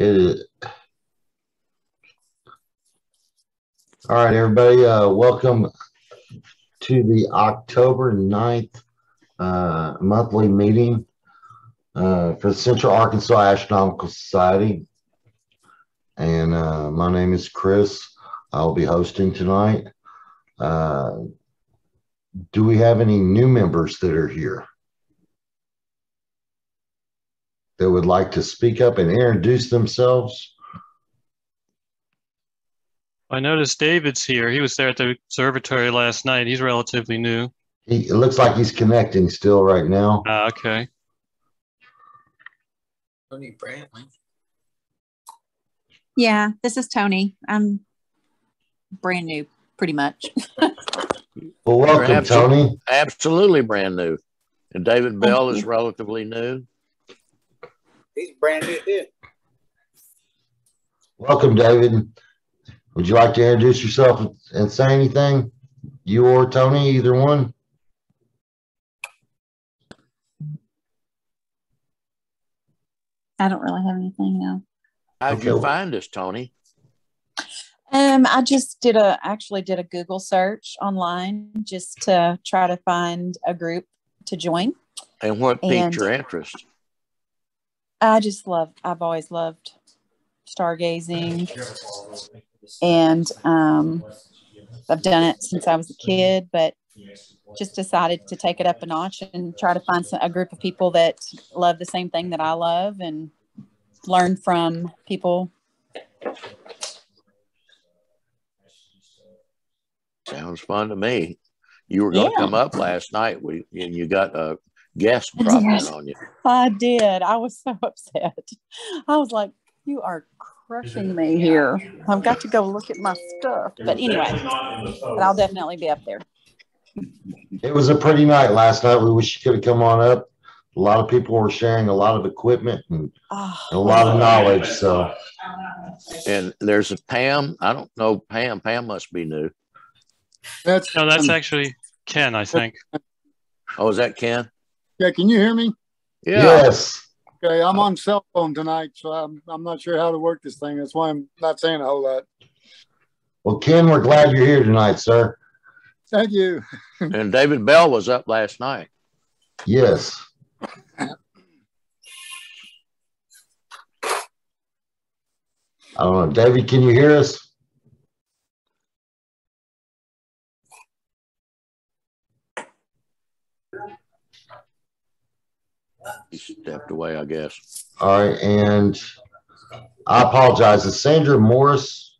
All right, everybody, uh, welcome to the October 9th uh, monthly meeting uh, for the Central Arkansas Astronomical Society. And uh, my name is Chris. I'll be hosting tonight. Uh, do we have any new members that are here? That would like to speak up and introduce themselves? I noticed David's here. He was there at the observatory last night. He's relatively new. He, it looks like he's connecting still right now. Ah, okay. Tony Brantley. Yeah, this is Tony. I'm brand new, pretty much. Well, welcome, Tony. Absolutely brand new. And David Bell is relatively new. He's brand new too. Welcome, David. Would you like to introduce yourself and say anything? You or Tony, either one? I don't really have anything now. How'd you find us, Tony? Um, I just did a actually did a Google search online just to try to find a group to join. And what piqued And- your interest? I just love I've always loved stargazing and um I've done it since I was a kid, but just decided to take it up a notch and try to find some, a group of people that love the same thing that I love and learn from people. Sounds fun to me. You were going to Yeah. come up last night, we, and you got a guest drop in Yes. on you. I did. I was so upset. I was like, you are crushing me here. I've got to go look at my stuff. But anyway, but I'll definitely be up there. It was a pretty night last night. We wish you could have come on up. A lot of people were sharing a lot of equipment and Oh, a lot of knowledge. So, And there's a Pam. I don't know Pam. Pam must be new. That's No, that's um, actually Ken, I think. Oh, is that Ken? Yeah. Can you hear me? Yeah. yes. Okay, I'm on cell phone tonight, so I'm I'm not sure how to work this thing. That's why I'm not saying a whole lot. Well, Ken, we're glad you're here tonight, sir. Thank you. And David Bell was up last night. Yes. I don't know. David, can you hear us? He stepped away, I guess. All right. And I apologize. Is Sandra Morris?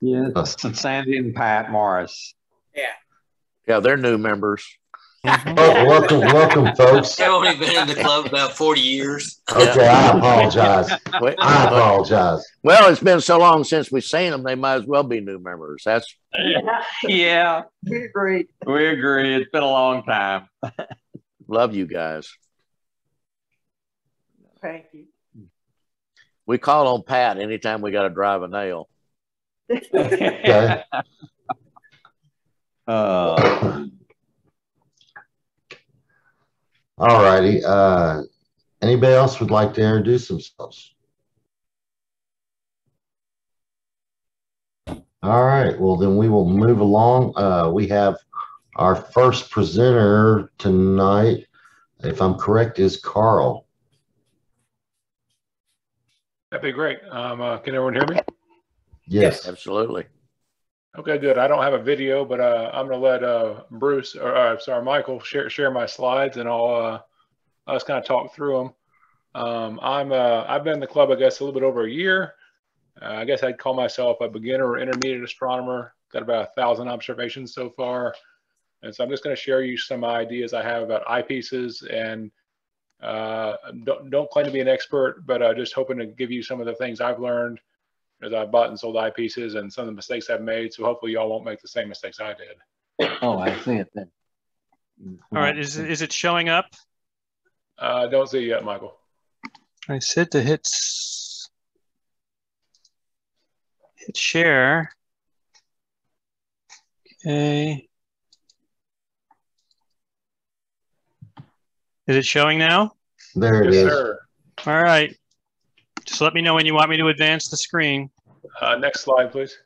Yes, Uh, Sandy and Pat Morris. Yeah. Yeah, they're new members. Mhm. welcome, welcome, folks. I've only been in the club about 40 years. Okay, I apologize. I apologize. Well, it's been so long since we've seen them, they might as well be new members. That's Yeah, we agree. We agree. It's been a long time. love you guys. Thank you. We call on Pat anytime we got to drive a nail. Okay. Uh, All righty. Uh, anybody else would like to introduce themselves? All right. Well, then we will move along. Uh, we have our first presenter tonight, if I'm correct, is Karl. That'd be great. Um, uh, can everyone hear me? Yes. Absolutely. Okay, good. I don't have a video, but uh, I'm going to let uh, Bruce, or uh, sorry, Michael, share share my slides, and I'll uh, just kind of talk through them. Um, I'm uh, I've been in the club, I guess, a little bit over a year. Uh, I guess I'd call myself a beginner or intermediate astronomer. Got about a thousand observations so far, and so I'm just going to share you some ideas I have about eyepieces and. Uh, don't, don't claim to be an expert, but uh, just hoping to give you some of the things I've learned as I bought and sold eyepieces and some of the mistakes I've made. So hopefully y'all won't make the same mistakes I did. oh, I see it then. All right, is, is it showing up? Uh, don't see it yet, Michael. I said to hit, hit share. Okay. Is it showing now? There it Yes, is. sir. All right. Just let me know when you want me to advance the screen. Uh, next slide, please.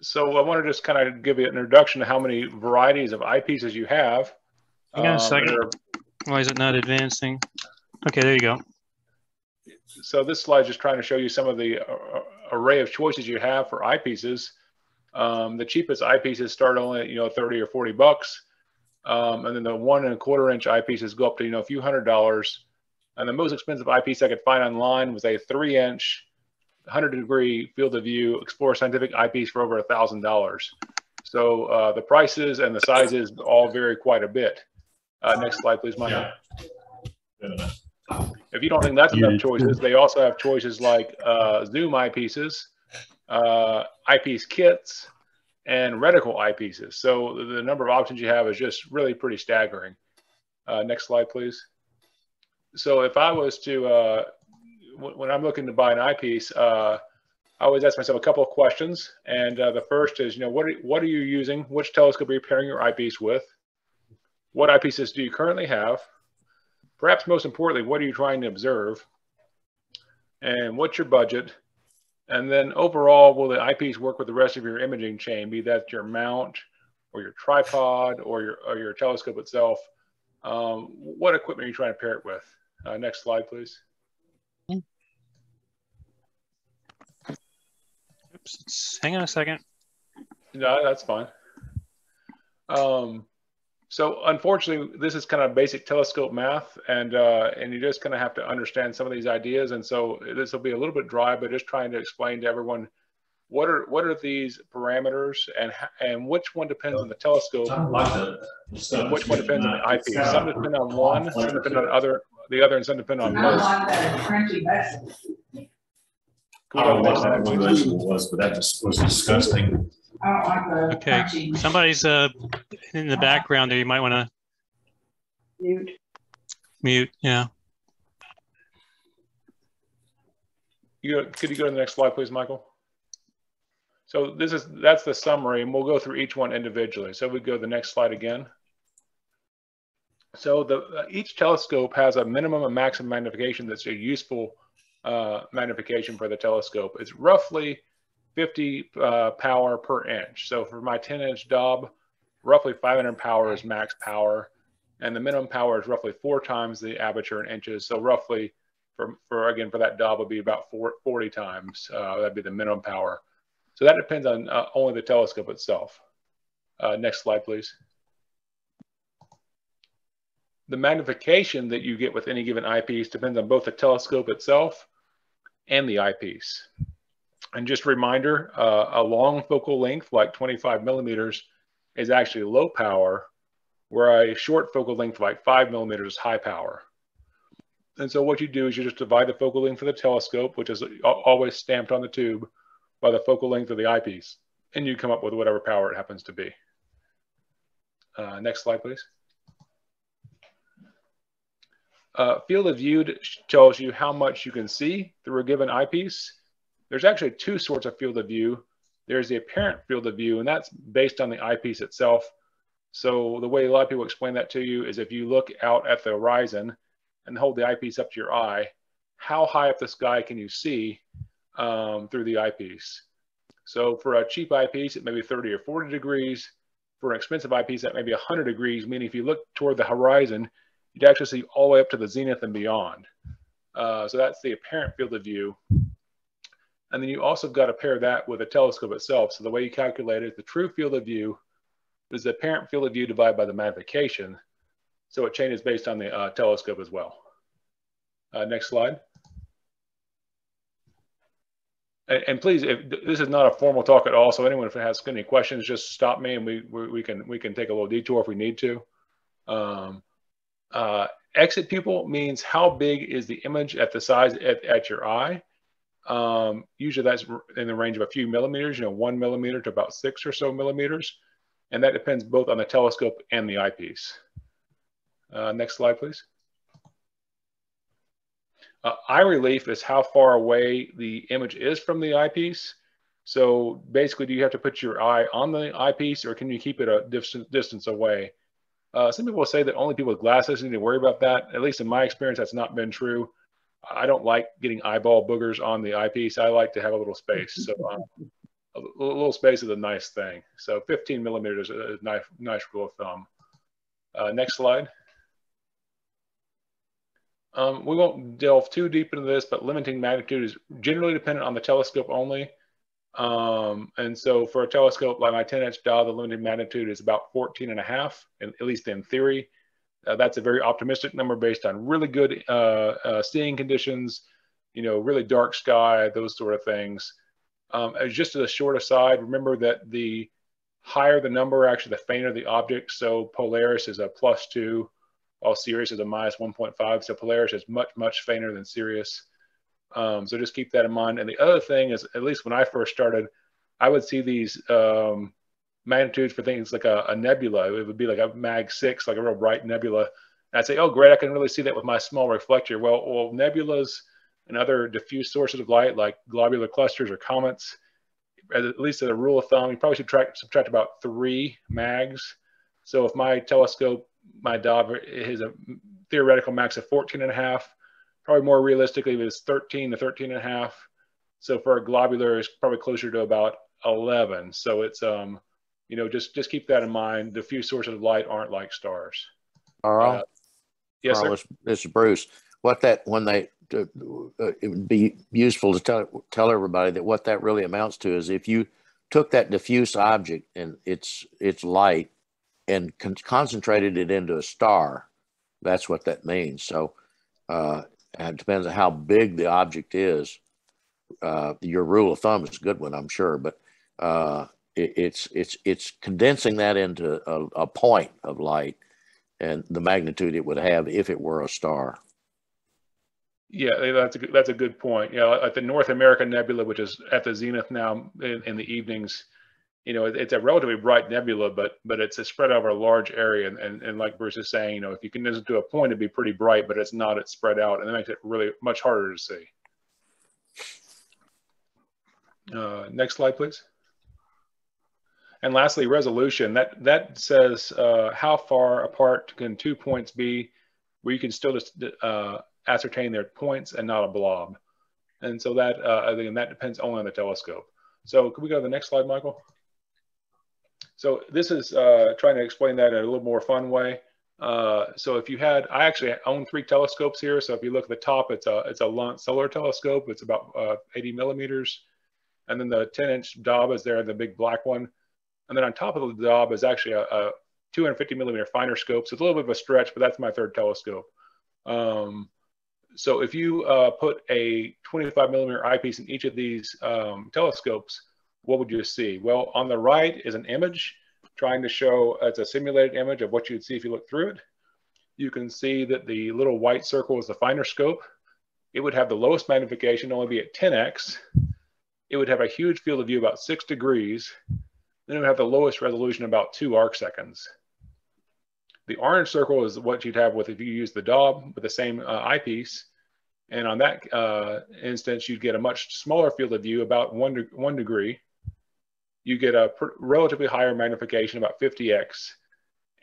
So I want to just kind of give you an introduction to how many varieties of eyepieces you have. Hang on a Um, second. are- Why is it not advancing? Okay, there you go. So this slide is just trying to show you some of the uh, array of choices you have for eyepieces. Um, the cheapest eyepieces start only at, you know, 30 or 40 bucks. Um, and then the one and a quarter inch eyepieces go up to, you know, a few hundred dollars. And the most expensive eyepiece I could find online was a three inch, 100 degree field of view Explorer Scientific eyepiece for over a thousand dollars. So uh, the prices and the sizes all vary quite a bit. Uh, next slide, please, Michael. If you don't think that's enough choices, they also have choices like uh, Zoom eyepieces, uh, eyepiece kits, and reticle eyepieces. So the, the number of options you have is just really pretty staggering. Uh, next slide, please. So if I was to, uh, when I'm looking to buy an eyepiece, uh, I always ask myself a couple of questions. And uh, the first is, you know, what are, what are you using? Which telescope are you pairing your eyepiece with? What eyepieces do you currently have? Perhaps most importantly, what are you trying to observe? And what's your budget? And then overall, will the eyepiece work with the rest of your imaging chain, be that your mount or your tripod or your, or your telescope itself? Um, what equipment are you trying to pair it with? Uh, next slide, please. Oops, hang on a second. No, that's fine. Um, so unfortunately, this is kind of basic telescope math, and uh, and you just kind of have to understand some of these ideas. And so this will be a little bit dry, but just trying to explain to everyone what are what are these parameters, and and which one depends on the telescope, and which one depends on the eyepiece. Some depend on one, some depend on other, the other, and some depend on both. I don't know what that vegetable was, but that just was disgusting. Okay, somebody's uh in the background there. You might want to Mute. Mute, yeah. You, go- could you go to the next slide, please, Michael? So this is, that's the summary, and we'll go through each one individually. So we go to the next slide again. So the, each telescope has a minimum and maximum magnification that's a useful uh, magnification for the telescope. It's roughly 50 uh, power per inch. So for my 10 inch Dob, roughly 500 power is max power and the minimum power is roughly four times the aperture in inches. So roughly, for, for again for that Dob would be about four, 40 times. Uh, that'd be the minimum power. So that depends on uh, only the telescope itself. Uh, next slide, please. The magnification that you get with any given eyepiece depends on both the telescope itself and the eyepiece. And just a reminder, uh, a long focal length like 25 millimeters is actually low power where a short focal length like five millimeters is high power. And so what you do is you just divide the focal length of the telescope, which is always stamped on the tube, by the focal length of the eyepiece, and you come up with whatever power it happens to be. Uh, next slide, please. Uh, field of view tells you how much you can see through a given eyepiece. There's actually two sorts of field of view. There's the apparent field of view, and that's based on the eyepiece itself. So the way a lot of people explain that to you is if you look out at the horizon and hold the eyepiece up to your eye, how high up the sky can you see um, through the eyepiece? So for a cheap eyepiece, it may be 30 or 40 degrees. For an expensive eyepiece, that may be 100 degrees, meaning if you look toward the horizon, you'd actually see all the way up to the zenith and beyond. Uh, so that's the apparent field of view. And then you also got to pair that with a telescope itself. So the way you calculate it, the true field of view is the apparent field of view divided by the magnification. So it changes based on the uh, telescope as well. Uh, next slide. And, and please, if, this is not a formal talk at all. So anyone if it has any questions, just stop me and we, we, we can we can take a little detour if we need to. Um, uh, exit pupil means how big is the image at the size at, at your eye. Um, usually that's in the range of a few millimeters, you know, one millimeter to about six or so millimeters. And that depends both on the telescope and the eyepiece. Uh, next slide, please. Uh, eye relief is how far away the image is from the eyepiece. So basically, do you have to put your eye on the eyepiece or can you keep it a distance, away? Uh, some people say that only people with glasses need to worry about that. At least in my experience, that's not been true. I don't like getting eyeball boogers on the eyepiece. I like to have a little space. So um, a little space is a nice thing. So 15 millimeters is a nice, nice rule of thumb. Uh, next slide. Um, we won't delve too deep into this, but limiting magnitude is generally dependent on the telescope only. Um, and so for a telescope like my 10 inch dial, the limiting magnitude is about 14 and a half, at least in theory. Uh, that's a very optimistic number based on really good uh, uh, seeing conditions, you know, really dark sky, those sort of things. Um, just as a short aside, remember that the higher the number, actually the fainter the object. So Polaris is a plus two, while Sirius is a minus 1.5. So Polaris is much, much fainter than Sirius. Um, so just keep that in mind. And the other thing is, at least when I first started, I would see these um, magnitudes for things like a, a, nebula. It would be like a mag six, like a real bright nebula. And I'd say, oh, great, I can really see that with my small reflector. Well, well, nebulas and other diffuse sources of light, like globular clusters or comets, at least as a rule of thumb, you probably should subtract, subtract about three mags. So if my telescope, my Dob is a theoretical max of 14 and a half, probably more realistically it was 13 to 13 and a half. So for a globular, it's probably closer to about 11. So it's, um, you know, just just keep that in mind. The few sources of light aren't like stars. Karl, Uh, yes, Karl, sir. this, this is Bruce. What that when they uh, uh, it would be useful to tell tell everybody that what that really amounts to is if you took that diffuse object and its its light and con- concentrated it into a star, that's what that means. So uh, it depends on how big the object is. Uh, your rule of thumb is a good one, I'm sure, but uh, it, it's it's it's condensing that into a, a point of light and the magnitude it would have if it were a star. Yeah, that's a good, that's a good point. Yeah, like the North America Nebula, which is at the zenith now in, in the evenings, you know, it's a relatively bright nebula, but but it's a spread over a large area. And, and, and like Bruce is saying, you know, if you can it to a point, it'd be pretty bright, but it's not. It's spread out, and that makes it really much harder to see. Uh, next slide, please. And lastly, resolution. That that says uh, how far apart can two points be, where you can still just uh, ascertain their points and not a blob. And so that uh, again, that depends only on the telescope. So can we go to the next slide, Michael? So this is uh, trying to explain that in a little more fun way. Uh, so if you had, I actually own three telescopes here. So if you look at the top, it's a it's a Lunt solar telescope. It's about uh, 80 millimeters, and then the 10 inch Dob is there, the big black one. And then on top of the Dob is actually a, a 250 millimeter finder scope. So it's a little bit of a stretch, but that's my third telescope. Um, so if you uh, put a 25 millimeter eyepiece in each of these um, telescopes, what would you see? Well, on the right is an image trying to show, it's a simulated image of what you'd see if you look through it. You can see that the little white circle is the finder scope. It would have the lowest magnification, only be at 10x. It would have a huge field of view about six degrees. Then it would have the lowest resolution about two arc seconds. The orange circle is what you'd have with if you use the Dob with the same uh, eyepiece. And on that uh, instance, you'd get a much smaller field of view, about one, de one degree. You get a relatively higher magnification, about 50x,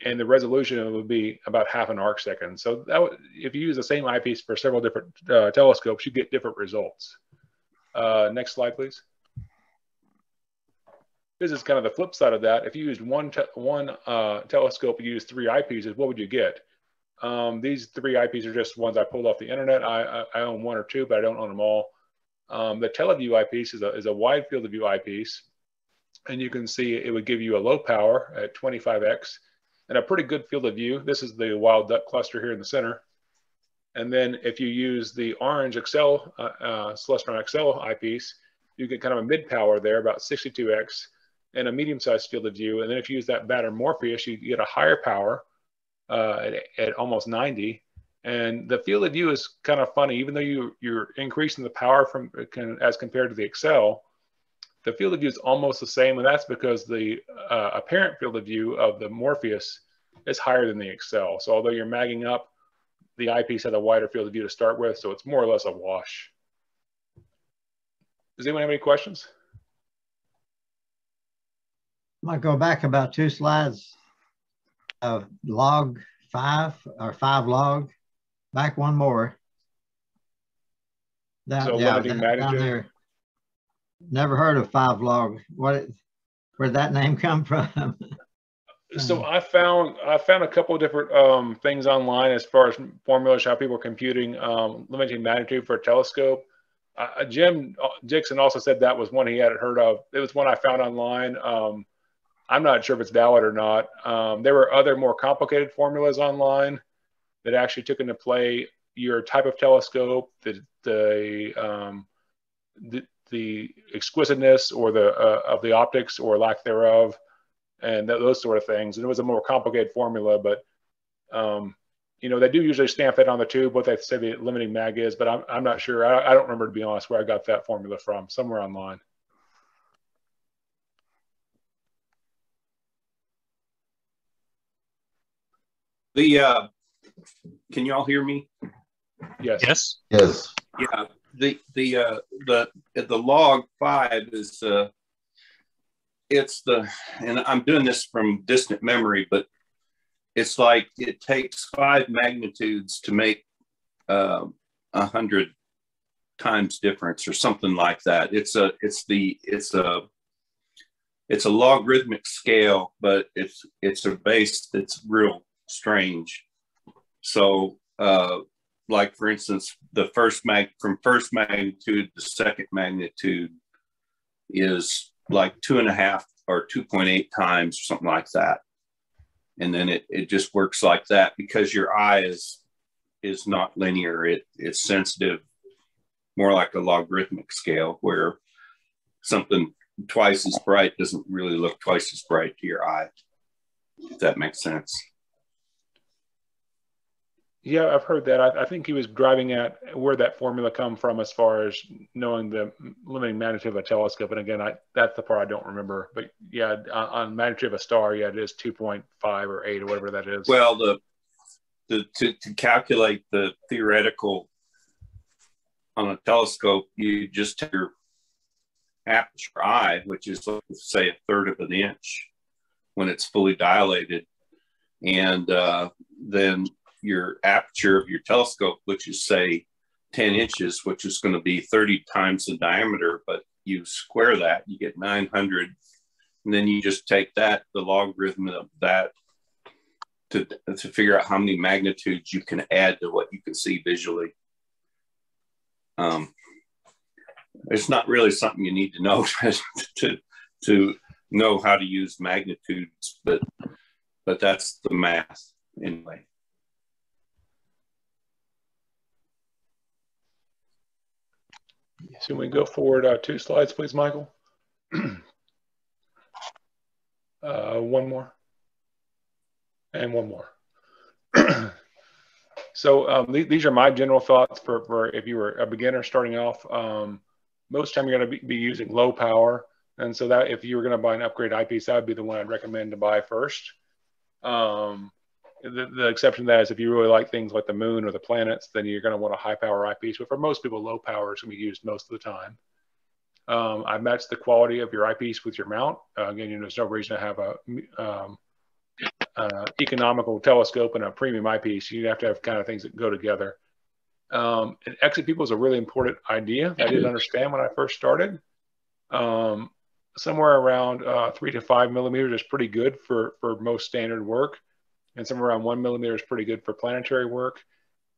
and the resolution would be about half an arc second. So that would, if you use the same eyepiece for several different uh, telescopes, you get different results. Uh, next slide, please. This is kind of the flip side of that. If you used one, te one uh, telescope, you use three eyepieces, what would you get? Um, these three eyepieces are just ones I pulled off the internet. I, I, I, own one or two, but I don't own them all. Um, the TeleVue eyepiece is a, is a wide field of view eyepiece. And you can see it would give you a low power at 25x and a pretty good field of view. This is the wild duck cluster here in the center. And then if you use the orange Excel, uh, uh, Celestron Excel eyepiece, you get kind of a mid power there, about 62x and a medium-sized field of view. And then if you use that Baader Morpheus, you get a higher power uh, at, at, almost 90. And the field of view is kind of funny, even though you, you're increasing the power from can, as compared to the Excel, the field of view is almost the same. And that's because the uh, apparent field of view of the Morpheus is higher than the Excel. So although you're magging up, the eyepiece has a wider field of view to start with. So it's more or less a wash. Does anyone have any questions? I might go back about two slides. uh, log five or five log. Back one more. Down, So yeah, down, down there. Never heard of five log. What? Where'd that name come from? So I found I found a couple of different um, things online as far as formulas how people are computing um, limiting magnitude for a telescope. Uh, Jim Dixon also said that was one he hadn't heard of. It was one I found online. Um, I'm not sure if it's valid or not. Um, there were other more complicated formulas online that actually took into play your type of telescope, the the um, the, the exquisiteness or the uh, of the optics or lack thereof and th- those sort of things. And it was a more complicated formula, but um, you know they do usually stamp that on the tube what they say the limiting mag is, but I'm I'm not sure. I, I don't remember to be honest where I got that formula from. Somewhere online. The, uh, can you all hear me? Yes. Yes. Yes. Yeah, the, the, uh, the, the log five is, uh, it's the, and I'm doing this from distant memory, but it's like it takes five magnitudes to make uh, a hundred times difference or something like that. It's a, it's the, it's a, it's a logarithmic scale, but it's, it's a base that's real strange. So, uh, like for instance, the first mag from first magnitude to second magnitude is like two and a half or 2.8 times or something like that. And then it, it just works like that because your eye is is not linear. It it's sensitive, more like a logarithmic scale where something twice as bright doesn't really look twice as bright to your eye. If that makes sense. Yeah, I've heard that. I, I think he was driving at where that formula come from as far as knowing the limiting magnitude of a telescope. And again, I that's the part I don't remember. But yeah, on, magnitude of a star, yeah, it is two point five or eight or whatever that is. Well, the the to, to calculate the theoretical on a telescope, you just take your aperture eye, which is say a third of an inch when it's fully dilated, and uh, then your aperture of your telescope, which is say 10 inches, which is going to be 30 times the diameter, but you square that, you get 900. And then you just take that, the logarithm of that, to, to figure out how many magnitudes you can add to what you can see visually. Um, it's not really something you need to know to, to know how to use magnitudes, but but that's the math anyway. So we go forward uh, two slides, please, Michael. uh, one more. And one more. so um, th these are my general thoughts for, for if you were a beginner starting off. Um, most time you're going to be, be, using low power. And so that if you were going to buy an upgrade eyepiece, that would be the one I'd recommend to buy first. Um, the, the, exception to that is if you really like things like the moon or the planets, then you're going to want a high power eyepiece. But for most people, low power is going to be used most of the time. Um, I match the quality of your eyepiece with your mount. Uh, again, you know, there's no reason to have a um, uh, economical telescope and a premium eyepiece. You have to have kind of things that go together. Um, and exit pupil is a really important idea. I didn't understand when I first started. Um, somewhere around uh, three to five millimeters is pretty good for for most standard work and somewhere around one millimeter is pretty good for planetary work.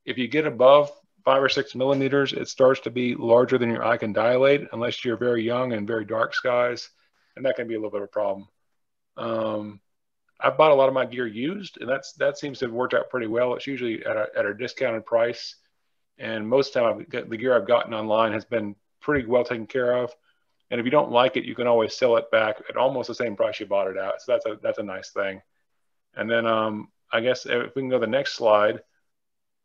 If you get above five or six millimeters, it starts to be larger than your eye can dilate, unless you're very young and very dark skies, and that can be a little bit of a problem. Um, I've bought a lot of my gear used, and that's that seems to have worked out pretty well. It's usually at a, at a discounted price, and most of the time got, the gear I've gotten online has been pretty well taken care of. And if you don't like it, you can always sell it back at almost the same price you bought it at. So that's a that's a nice thing. And then um, I guess if we can go to the next slide,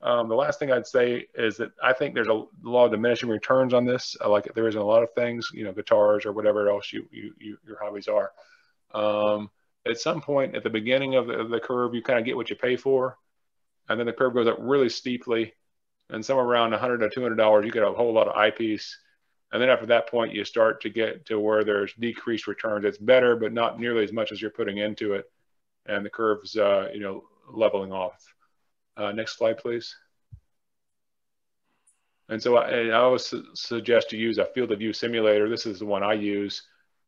um, the last thing I'd say is that I think there's a lot of diminishing returns on this. Like. There isn't a lot of things, you know, guitars or whatever else you, you, you your hobbies are. Um, at some point at the beginning of the, the curve, you kind of get what you pay for. And then the curve goes up really steeply. And somewhere around 100 to $200, you get a whole lot of eyepiece. And then after that point, you start to get to where there's decreased returns. It's better, but not nearly as much as you're putting into it. And the curves, uh, you know, leveling off. Uh, next slide, please. And so I, I always su suggest to use a field of view simulator. This is the one I use.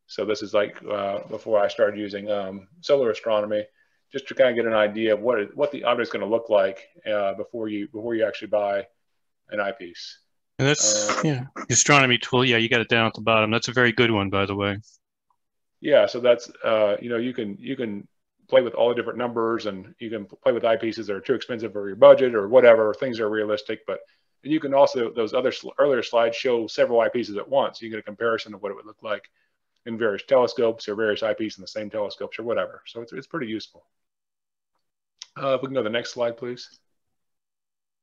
So this is like uh, before I started using um, solar astronomy, just to kind of get an idea of what it, what the object's going to look like uh, before you before you actually buy an eyepiece. And that's Uh, yeah, the astronomy tool. Yeah, you got it down at the bottom. That's a very good one, by the way. Yeah, so that's uh, you know you can you can play with all the different numbers and you can play with eyepieces that are too expensive for your budget or whatever things are realistic. But and you can also those other sl- earlier slides show several eyepieces at once. You get a comparison of what it would look like in various telescopes or various eyepieces in the same telescopes or whatever. So it's it's pretty useful. Uh, if we can go to the next slide, please.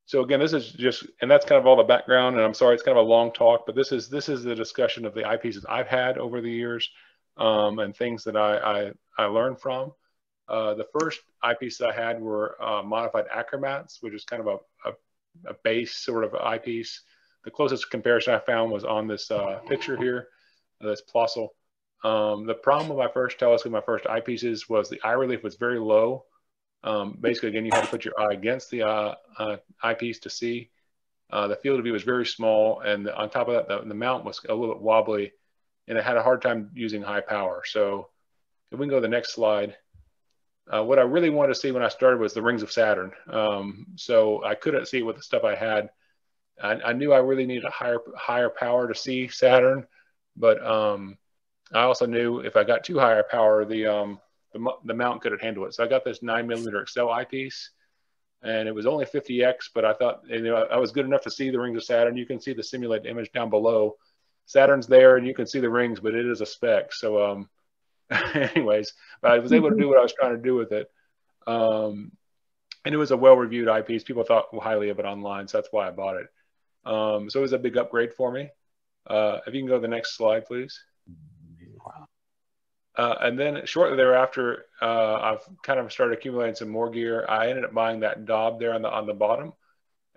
So again, this is just, and that's kind of all the background. And I'm sorry, it's kind of a long talk, but this is this is the discussion of the eyepieces I've had over the years um, and things that I, I, I learned from. Uh, the first eyepiece I had were uh, modified achromats, which is kind of a, a, a, base sort of eyepiece. The closest comparison I found was on this uh, picture here, this Plössl. Um, the problem with my first telescope, my first eyepieces, was the eye relief was very low. Um, basically, again, you had to put your eye against the uh, uh, eyepiece to see. Uh, the field of view was very small, and on top of that, the, the mount was a little bit wobbly, and it had a hard time using high power. So, if we can go to the next slide. Uh, what I really wanted to see when I started was the rings of Saturn. Um, so I couldn't see it with the stuff I had. I, I, knew I really needed a higher higher power to see Saturn, but um, I also knew if I got too higher power, the um, the, the mount couldn't handle it. So I got this nine millimeter Excel eyepiece, and it was only 50x, but I thought you know I was good enough to see the rings of Saturn. You can see the simulated image down below. Saturn's there, and you can see the rings, but it is a speck. So anyways, I was able to do what I was trying to do with it. Um, and it was a well-reviewed eyepiece. People thought highly of it online, so that's why I bought it. Um, so it was a big upgrade for me. Uh, if you can go to the next slide, please. Uh, and then shortly thereafter, uh, I've kind of started accumulating some more gear. I ended up buying that Dob there on the on the bottom,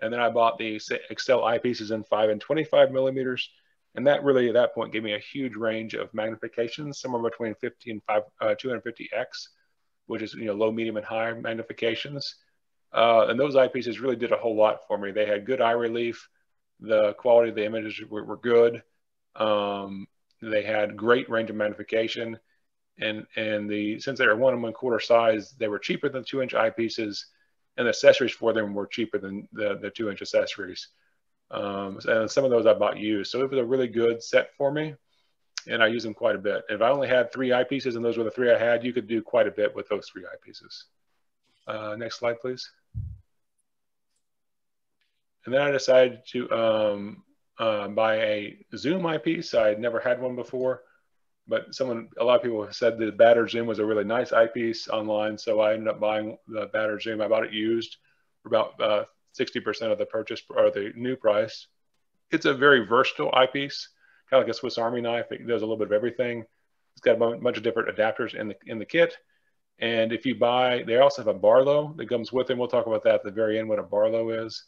and then I bought the Excel eyepieces in five and 25 millimeters, and that really at that point gave me a huge range of magnifications, somewhere between 50 and 5, uh, 250x, which is you know low, medium, and high magnifications. Uh, and those eyepieces really did a whole lot for me. They had good eye relief, the quality of the images were, were good. Um, they had great range of magnification and and the since they were one and one quarter size, they were cheaper than two inch eyepieces, and the accessories for them were cheaper than the the two inch accessories. Um, and some of those I bought used, so it was a really good set for me, and I use them quite a bit. If I only had three eyepieces and those were the three I had, you could do quite a bit with those three eyepieces. Uh, next slide, please. And then I decided to um, uh, buy a Zoom eyepiece. I had never had one before but someone, a lot of people said the Baader Zoom was a really nice eyepiece online. So I ended up buying the Baader Zoom. I bought it used for about uh, 60% of the purchase or the new price. It's a very versatile eyepiece, kind of like a Swiss Army knife. It does a little bit of everything. It's got a bunch of different adapters in the, in the kit. And if you buy, they also have a Barlow that comes with them. We'll talk about that at the very end, what a Barlow is.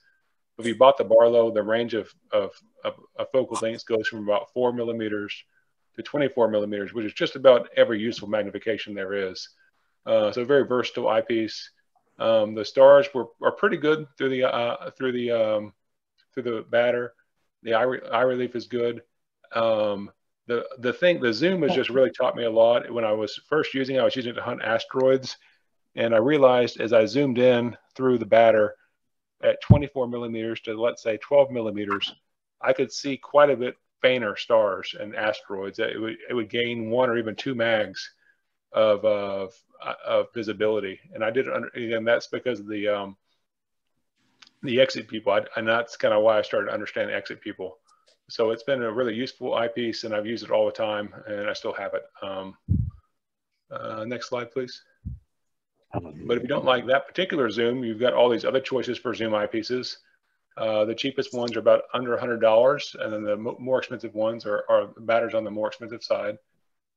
If you bought the Barlow, the range of, of, of, of focal lengths goes from about four millimeters to 24 millimeters, which is just about every useful magnification there is. Uh, so very versatile eyepiece. Um, the stars were are pretty good through the uh, through the um, through the Baader. The eye, re eye relief is good. Um, the the thing the zoom has just really taught me a lot. When I was first using it, I was using it to hunt asteroids, and I realized as I zoomed in through the Baader at 24 millimeters to let's say 12 millimeters, I could see quite a bit fainter stars and asteroids. It would it would gain one or even two mags of of, of visibility, and I did it under, and that's because of the um, the exit pupil, I, and that's kind of why I started to understand exit pupil. So it's been a really useful eyepiece, and I've used it all the time, and I still have it. Um, uh, next slide, please. But if you don't like that particular zoom, you've got all these other choices for zoom eyepieces. Uh, the cheapest ones are about under $100, and then the more expensive ones are, are Baaders on the more expensive side.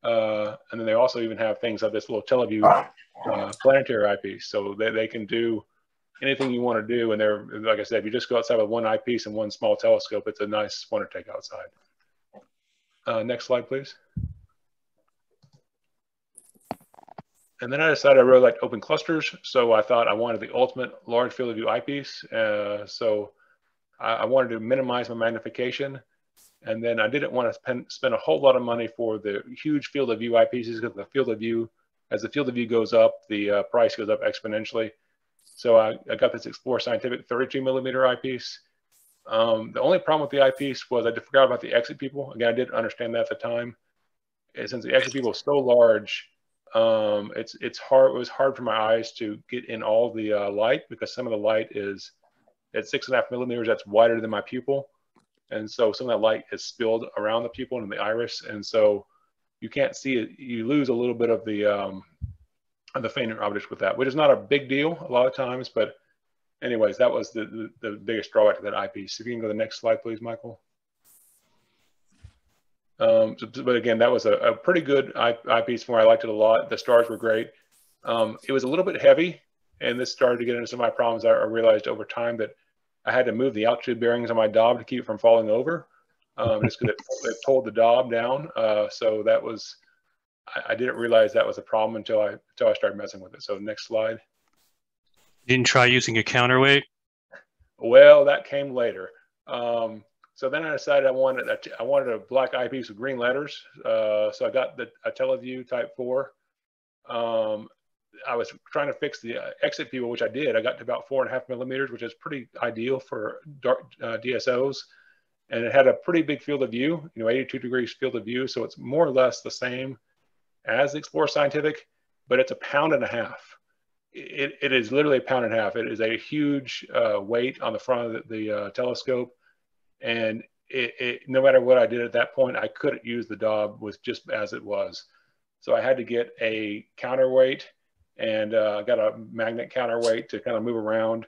Uh, and then they also even have things like this little TeleVue uh, planetary eyepiece. So they, they can do anything you want to do. And they're, like I said, if you just go outside with one eyepiece and one small telescope, it's a nice one to take outside. Uh, next slide, please. and then I decided I really liked open clusters. So I thought I wanted the ultimate large field of view eyepiece. Uh, so I, I, wanted to minimize my magnification. And then I didn't want to spend, spend a whole lot of money for the huge field of view eyepieces because the field of view, as the field of view goes up, the uh, price goes up exponentially. So I, I, got this Explore Scientific 32 millimeter eyepiece. Um, the only problem with the eyepiece was I forgot about the exit pupil. Again, I didn't understand that at the time. And since the exit pupil is so large, um, it's it's hard. It was hard for my eyes to get in all the uh, light because some of the light is at six and a half millimeters. That's wider than my pupil, and so some of that light is spilled around the pupil and the iris, and so you can't see it. You lose a little bit of the um, the fainting objects with that, which is not a big deal a lot of times. But anyways, that was the the, the biggest drawback to that eyepiece. If you can go to the next slide, please, Michael. Um, but again, that was a, a pretty good eyepiece for me. I liked it a lot. The stars were great. Um, it was a little bit heavy, and this started to get into some of my problems. I, I realized over time that I had to move the altitude bearings on my Dob to keep it from falling over, um, just because it, it, pulled the Dob down. Uh, so that was, I, I, didn't realize that was a problem until I until I started messing with it. So next slide. You didn't try using a counterweight? Well, that came later. Um, so then I decided I wanted a, I wanted a black eyepiece with green letters. Uh, so I got the a TeleVue Type 4. Um, I was trying to fix the uh, exit pupil, which I did. I got to about four and a half millimeters, which is pretty ideal for dark uh, DSOs. And it had a pretty big field of view, you know, 82 degrees field of view. So it's more or less the same as the Explorer Scientific, but it's a pound and a half. It, it is literally a pound and a half. It is a huge uh, weight on the front of the, the uh, telescope and it, it, no matter what I did at that point, I couldn't use the Dob with just as it was. So I had to get a counterweight and uh, got a magnet counterweight to kind of move around.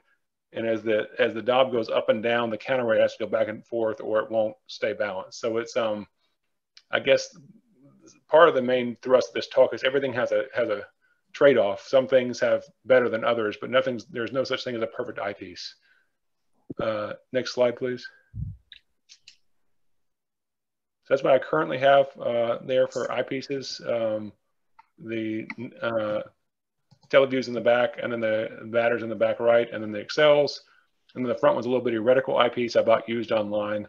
And as the as the Dob goes up and down, the counterweight has to go back and forth, or it won't stay balanced. So it's um, I guess part of the main thrust of this talk is everything has a has a trade-off. Some things have better than others, but nothing's there's no such thing as a perfect eyepiece. Uh, next slide, please. So that's what I currently have uh, there for eyepieces. Um, the uh, TeleVues in the back, and then the Baaders in the back right, and then the Excels. And then the front one's a little bitty reticle eyepiece I bought used online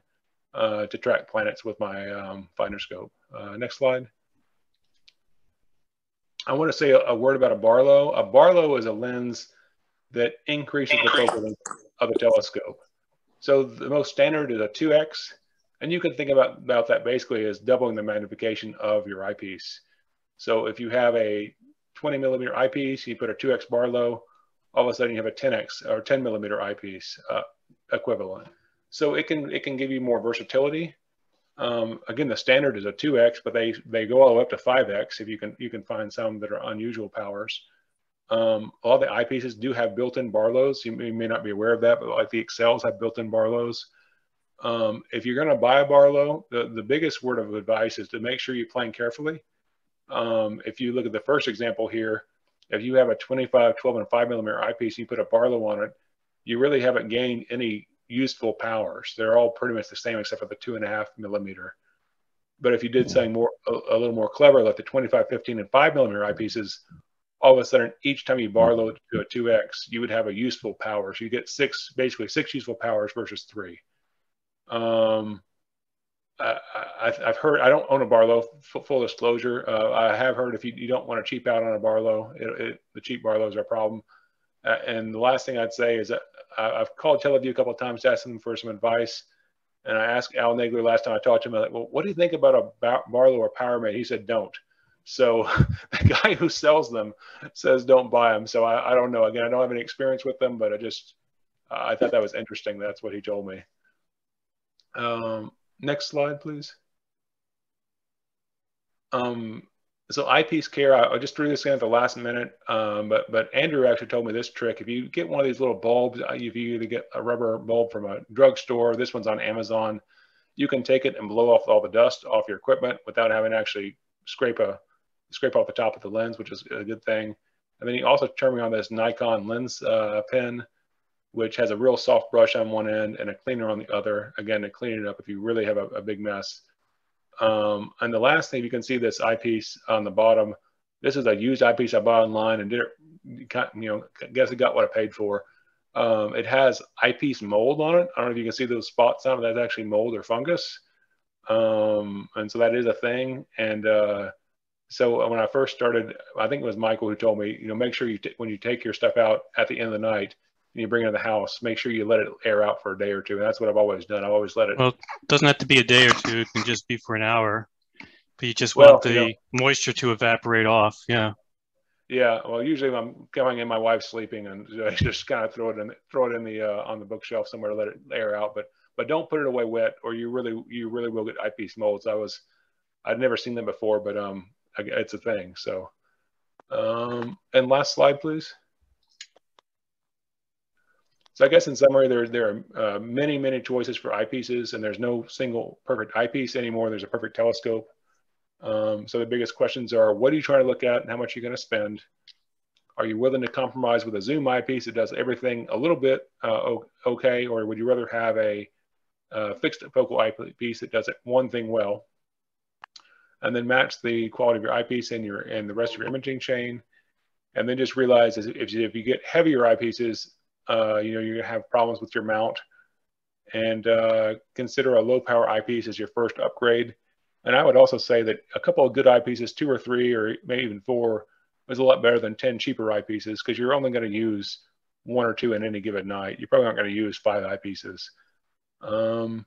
uh, to track planets with my um, finder scope. Uh, next slide. I want to say a, a, word about a Barlow. A Barlow is a lens that increases the focal length of a telescope. So the most standard is a 2x, and you can think about, about that basically as doubling the magnification of your eyepiece. So if you have a 20 millimeter eyepiece, you put a 2x Barlow, all of a sudden you have a 10x or 10 millimeter eyepiece uh, equivalent. So it can it can give you more versatility. Um, again, the standard is a 2x, but they they go all the way up to 5x if you can you can find some that are unusual powers. Um, all the eyepieces do have built-in Barlows. You may, you may, not be aware of that, but like the Excels have built-in Barlows. Um, if you're going to buy a Barlow, the, the biggest word of advice is to make sure you plan carefully. Um, if you look at the first example here, if you have a 25, 12, and 5 millimeter eyepiece you put a Barlow on it, you really haven't gained any useful powers. They're all pretty much the same except for the 2.5 millimeter. But if you did something more a, a, little more clever, like the 25, 15, and 5 millimeter eyepieces, all of a sudden, each time you Barlow to a 2x, you would have a useful power. So you get six, basically six useful powers versus three. Um, I, have heard, I don't own a Barlow, full, disclosure. Uh, I have heard if you, you, don't want to cheap out on a Barlow, it, it, the cheap Barlows are a problem. Uh, and the last thing I'd say is that I, have called TeleVue a couple of times to ask them for some advice. And I asked Al Nagler last time I talked to him, I'm like, well, what do you think about a Bar Barlow or Powermate? He said, don't. So the guy who sells them says, don't buy them. So I, I don't know. Again, I don't have any experience with them, but I just, I thought that was interesting. That's what he told me. Um, next slide, please. Um, so eyepiece care, I, I, just threw this in at the last minute, um, but but Andrew actually told me this trick. If you get one of these little bulbs, uh, if you either get a rubber bulb from a drugstore, this one's on Amazon, you can take it and blow off all the dust off your equipment without having to actually scrape a scrape off the top of the lens, which is a good thing. And then you also turn me on this Nikon lens uh, pen which has a real soft brush on one end and a cleaner on the other, again, to clean it up if you really have a, a big mess. Um, and the last thing, you can see this eyepiece on the bottom this is a used eyepiece I bought online and did it, you know, guess I got what I paid for. Um, it has eyepiece mold on it. I don't know if you can see those spots on it. That's actually mold or fungus. Um, and so that is a thing. And uh, so when I first started, I think it was Michael who told me, you know, make sure you, when you take your stuff out at the end of the night and you bring it in the house, make sure you let it air out for a day or two. And that's what I've always done. I've always let it. Well, it doesn't have to be a day or two. It can just be for an hour. But you just Well, want the you know- moisture to evaporate off. Yeah. Yeah, well, usually when I'm going in, my wife's sleeping, and I just kind of throw it in, throw it in the uh, on the bookshelf somewhere to let it air out. But but don't put it away wet, or you really you really will get eyepiece molds. I was I'd never seen them before, but um, it's a thing. So, um, and last slide, please. So I guess in summary, there there are uh, many many choices for eyepieces, and there's no single perfect eyepiece anymore. There's a perfect telescope. Um, so the biggest questions are, what are you trying to look at and how much are you going to spend? Are you willing to compromise with a zoom eyepiece that does everything a little bit uh, okay, or would you rather have a uh, fixed focal eyepiece that does it one thing well? And then match the quality of your eyepiece and your and the rest of your imaging chain. And then just realize if you, if you get heavier eyepieces, uh, you know you're gonna have problems with your mount. And uh, consider a low power eyepiece as your first upgrade. And I would also say that a couple of good eyepieces, two or three, or maybe even four, is a lot better than 10 cheaper eyepieces because you're only going to use one or two in any given night. You probably aren't going to use five eyepieces. Um,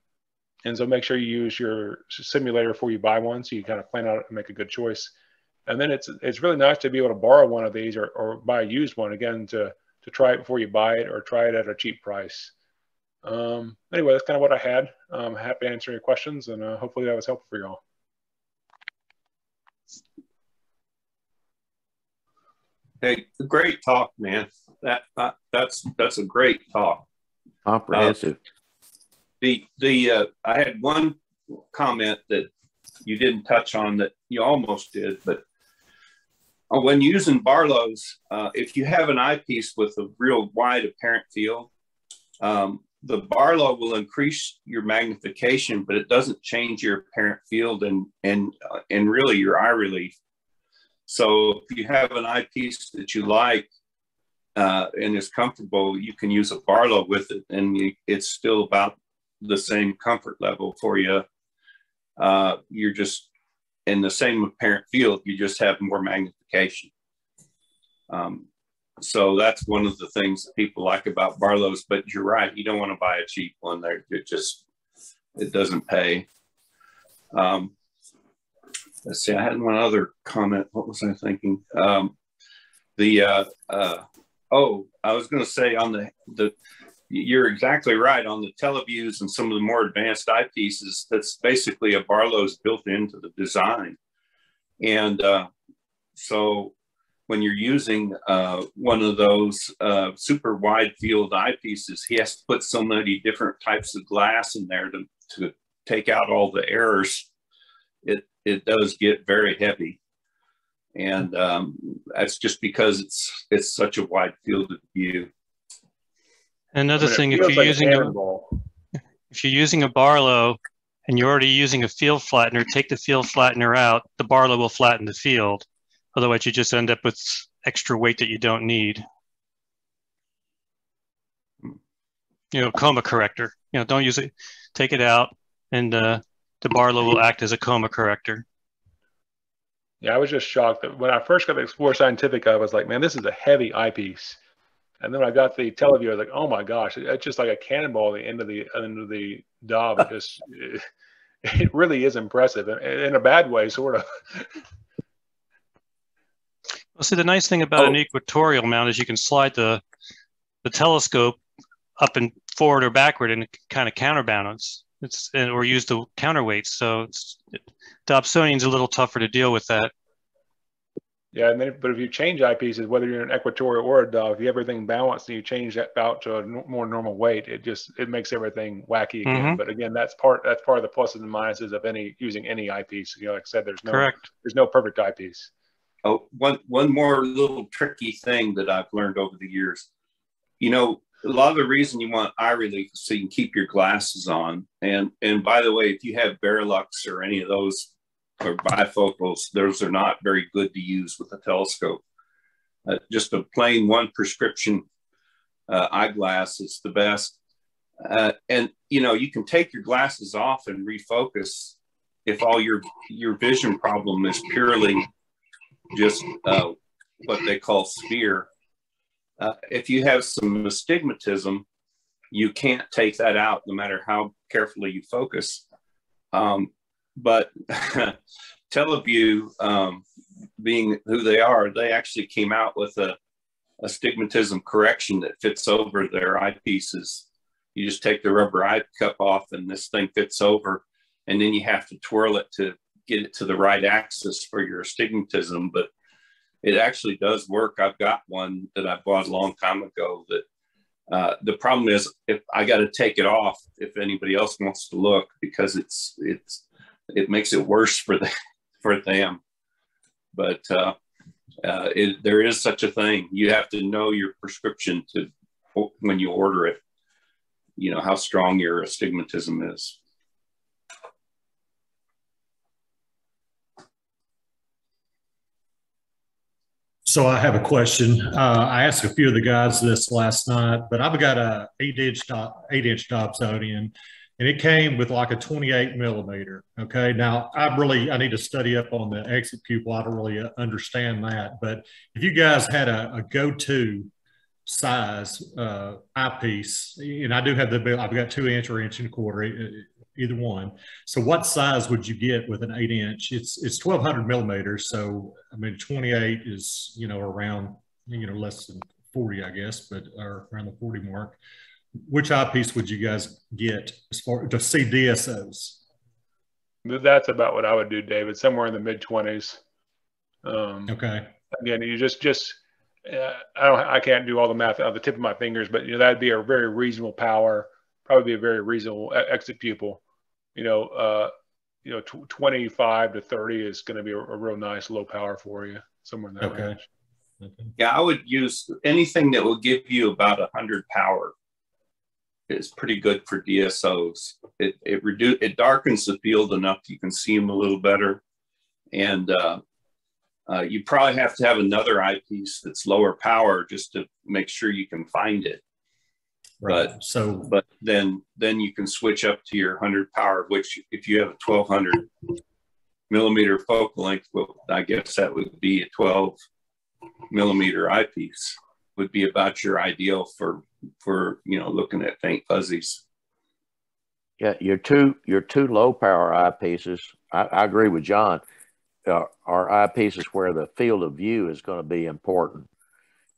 and so make sure you use your simulator before you buy one so you kind of plan out and make a good choice. And then it's it's really nice to be able to borrow one of these or, or buy a used one again to to try it before you buy it or try it at a cheap price. Um, anyway, that's kind of what I had. I'm happy to answer your questions and uh, hopefully that was helpful for y'all. Hey, great talk, man. That, that that's that's a great talk. Comprehensive. The the uh, I had one comment that you didn't touch on that you almost did, but uh, when using Barlow's, uh, if you have an eyepiece with a real wide apparent field, um, the Barlow will increase your magnification, but it doesn't change your apparent field and and uh, and really your eye relief. So if you have an eyepiece that you like uh, and is comfortable, you can use a Barlow with it, and you, it's still about the same comfort level for you. Uh, you're just in the same apparent field. You just have more magnification. Um, so that's one of the things that people like about Barlow's. But you're right; you don't want to buy a cheap one. There, it just it doesn't pay. Um, let's see, I had one other comment. What was I thinking? Um, the uh, uh, oh, I was going to say on the the you're exactly right on the TeleVues and some of the more advanced eyepieces. That's basically a Barlow's built into the design, and uh, so when you're using uh, one of those uh, super wide field eyepieces, he has to put so many different types of glass in there to to take out all the errors. It it does get very heavy. And um, that's just because it's it's such a wide field of view. Another I mean, thing, if you're like using a, if you're using a Barlow and you're already using a field flattener, take the field flattener out. The Barlow will flatten the field. Otherwise, you just end up with extra weight that you don't need. You know, coma corrector. You know, don't use it. Take it out, and uh, the Barlow will act as a coma corrector. Yeah, I was just shocked that when I first got the Explore Scientific, I was like, man, this is a heavy eyepiece. And then when I got the TeleVue, I was like, oh my gosh, it's just like a cannonball at the end of the end of the knob. It just it, it really is impressive in, in a bad way, sort of. Well, see, the nice thing about an oh. equatorial mount is you can slide the the telescope up and forward or backward and kind of counterbalance. It's and, or use the counterweights. So it's, it, Dobsonian's a little tougher to deal with that. Yeah, and then but if you change eyepieces, whether you're an equatorial or a dove, if you have everything balanced and you change that out to a n- more normal weight, it just it makes everything wacky again. Mhm. But again, that's part that's part of the pluses and minuses of any using any eyepiece. You know, like I said, there's no Correct. there's no perfect eyepiece. Oh, one one more little tricky thing that I've learned over the years. You know, a lot of the reason you want eye relief is so you can keep your glasses on. And and by the way, if you have Varilux or any of those or bifocals, those are not very good to use with a telescope. Uh, just a plain one prescription uh, eyeglass is the best. Uh, and you know, you can take your glasses off and refocus if all your your vision problem is purely just uh, what they call sphere. Uh, if you have some astigmatism, you can't take that out no matter how carefully you focus. Um, but TeleVue, um, being who they are, they actually came out with a astigmatism correction that fits over their eyepieces. You just take the rubber eye cup off and this thing fits over, and then you have to twirl it to get it to the right axis for your astigmatism. But it actually does work. I've got one that I bought a long time ago that uh, the problem is if I got to take it off if anybody else wants to look because it's it's it makes it worse for the for them. But uh, uh, it, there is such a thing. You have to know your prescription to when you order it. You know how strong your astigmatism is. So I have a question. Uh, I asked a few of the guys this last night, but I've got a eight inch eight inch Dobsonian, and it came with like a 28 millimeter. Okay, now I really I need to study up on the exit pupil. I don't really uh, understand that, but if you guys had a, a go to size uh, eyepiece, and I do have the I've got two inch or inch and a quarter either one. So what size would you get with an eight inch? It's it's 1200 millimeters. So I mean, 28 is you know around you know less than 40, I guess, but or around the 40 mark. Which eyepiece would you guys get as far to see DSOs? That's about what I would do, David. Somewhere in the mid 20s. Um, okay. Again, you just just uh, I don't I can't do all the math on the tip of my fingers, but you know that'd be a very reasonable power, probably be a very reasonable exit pupil you know, uh, you know, tw 25 to 30 is going to be a, a, real nice low power for you, somewhere in that okay. range. Okay. Yeah, I would use anything that will give you about 100 power is pretty good for DSOs. It it reduce it darkens the field enough you can see them a little better, and uh, uh, you probably have to have another eyepiece that's lower power just to make sure you can find it. Right. But so, but then then you can switch up to your 100 power, which if you have a 1200 millimeter focal length, well, I guess that would be a 12 millimeter eyepiece would be about your ideal for for you know looking at faint fuzzies. Yeah, your two your two low power eyepieces. I, I agree with John. Uh, are eyepieces where the field of view is going to be important.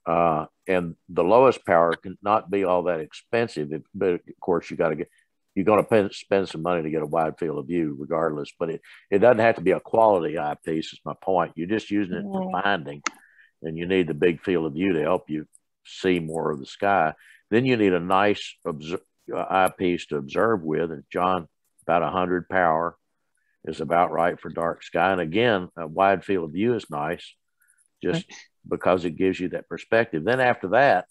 Uh, and the lowest power can not be all that expensive. But of course, you got to get you're going to spend some money to get a wide field of view, regardless. But it, it doesn't have to be a quality eyepiece. Is my point. You're just using it for finding, and you need the big field of view to help you see more of the sky. Then you need a nice uh, eyepiece to observe with. And John, about hundred power is about right for dark sky. And again, a wide field of view is nice. Just because it gives you that perspective. Then after that,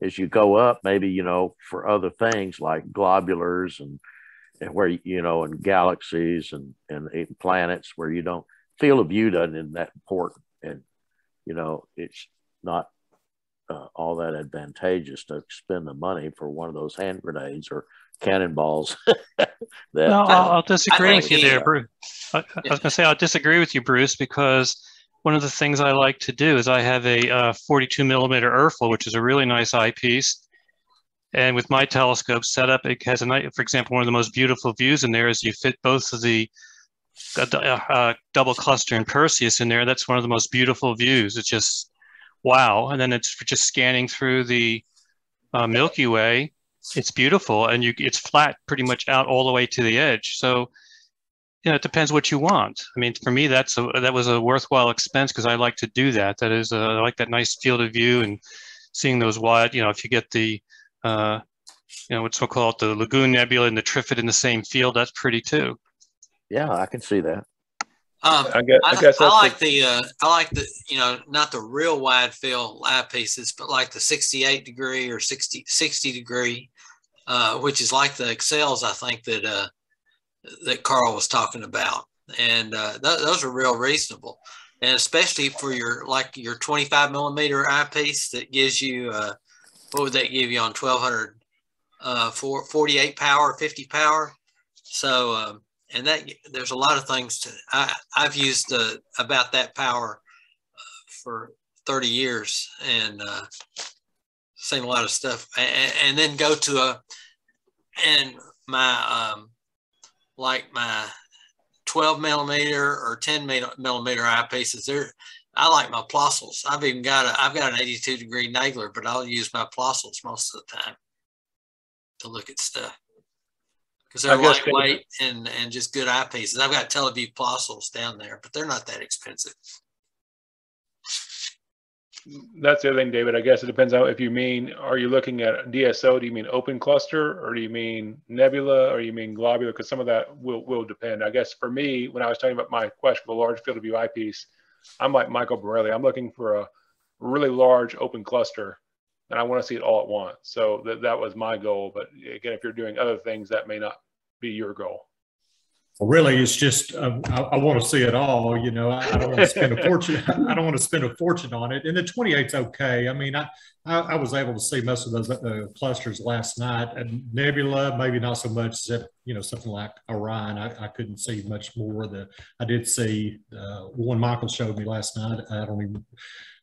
as you go up, maybe you know for other things like globulars and, and where you know and galaxies and and planets where you don't field of view doesn't is that important, you know it's not uh, all that advantageous to spend the money for one of those hand grenades or cannonballs. that, no, I'll, I'll disagree with you there, Bruce. I, I was going to say I'll disagree with you, Bruce, because one of the things I like to do is I have a uh, 42 millimeter Erfle, which is a really nice eyepiece. And with my telescope set up, it has a nice, for example, one of the most beautiful views in there is you fit both of the uh, uh, double cluster in Perseus in there. That's one of the most beautiful views. It's just wow. And then it's just scanning through the uh, Milky Way. It's beautiful, and you it's flat pretty much out all the way to the edge. So you know, it depends what you want. I mean, for me, that's a, that was a worthwhile expense because I like to do that. That is, I like that nice field of view and seeing those wide. You know, if you get the, uh, you know, what's so called the Lagoon Nebula and the Trifid in the same field, that's pretty too. Yeah, I can see that. Um, I, guess, I, guess I, I like the, uh, I like the, you know, not the real wide field eyepieces, but like the 68 degree or 60, 60 degree, uh, which is like the Excels, I think that, uh, that Karl was talking about. and uh, th- those are real reasonable. And especially for your like your 25 millimeter eyepiece that gives you uh, what would that give you on 1200 uh, for 48 power, 50 power. So um, and that there's a lot of things to I, I've used uh, about that power uh, for 30 years and uh, seen a lot of stuff and, and then go to a and my um, like my 12 millimeter or 10 millimeter eyepieces. There, I like my Plössls. I've even got a, I've got an 82 degree Nagler, but I'll use my Plössls most of the time to look at stuff because they're lightweight and, and just good eyepieces. I've got TeleVue Plössls down there, but they're not that expensive that's the other thing, David. I guess it depends on if you mean, are you looking at DSO? Do you mean open cluster or do you mean nebula or you mean globular? Because some of that will, will depend. I guess for me, when I was talking about my question for a large field of view eyepiece, I'm like Michael Borelli. I'm looking for a really large open cluster and I want to see it all at once. So that, that was my goal. But again, if you're doing other things, that may not be your goal. Well, really, it's just uh, I, I, want to see it all. You know, I, I don't want to spend a fortune. I don't want to spend a fortune on it. And the 28's okay. I mean, I I, I was able to see most of those uh, clusters last night. And Nebula, maybe not so much as you know something like Orion. I, I couldn't see much more. The I did see uh, one Michael showed me last night. I don't even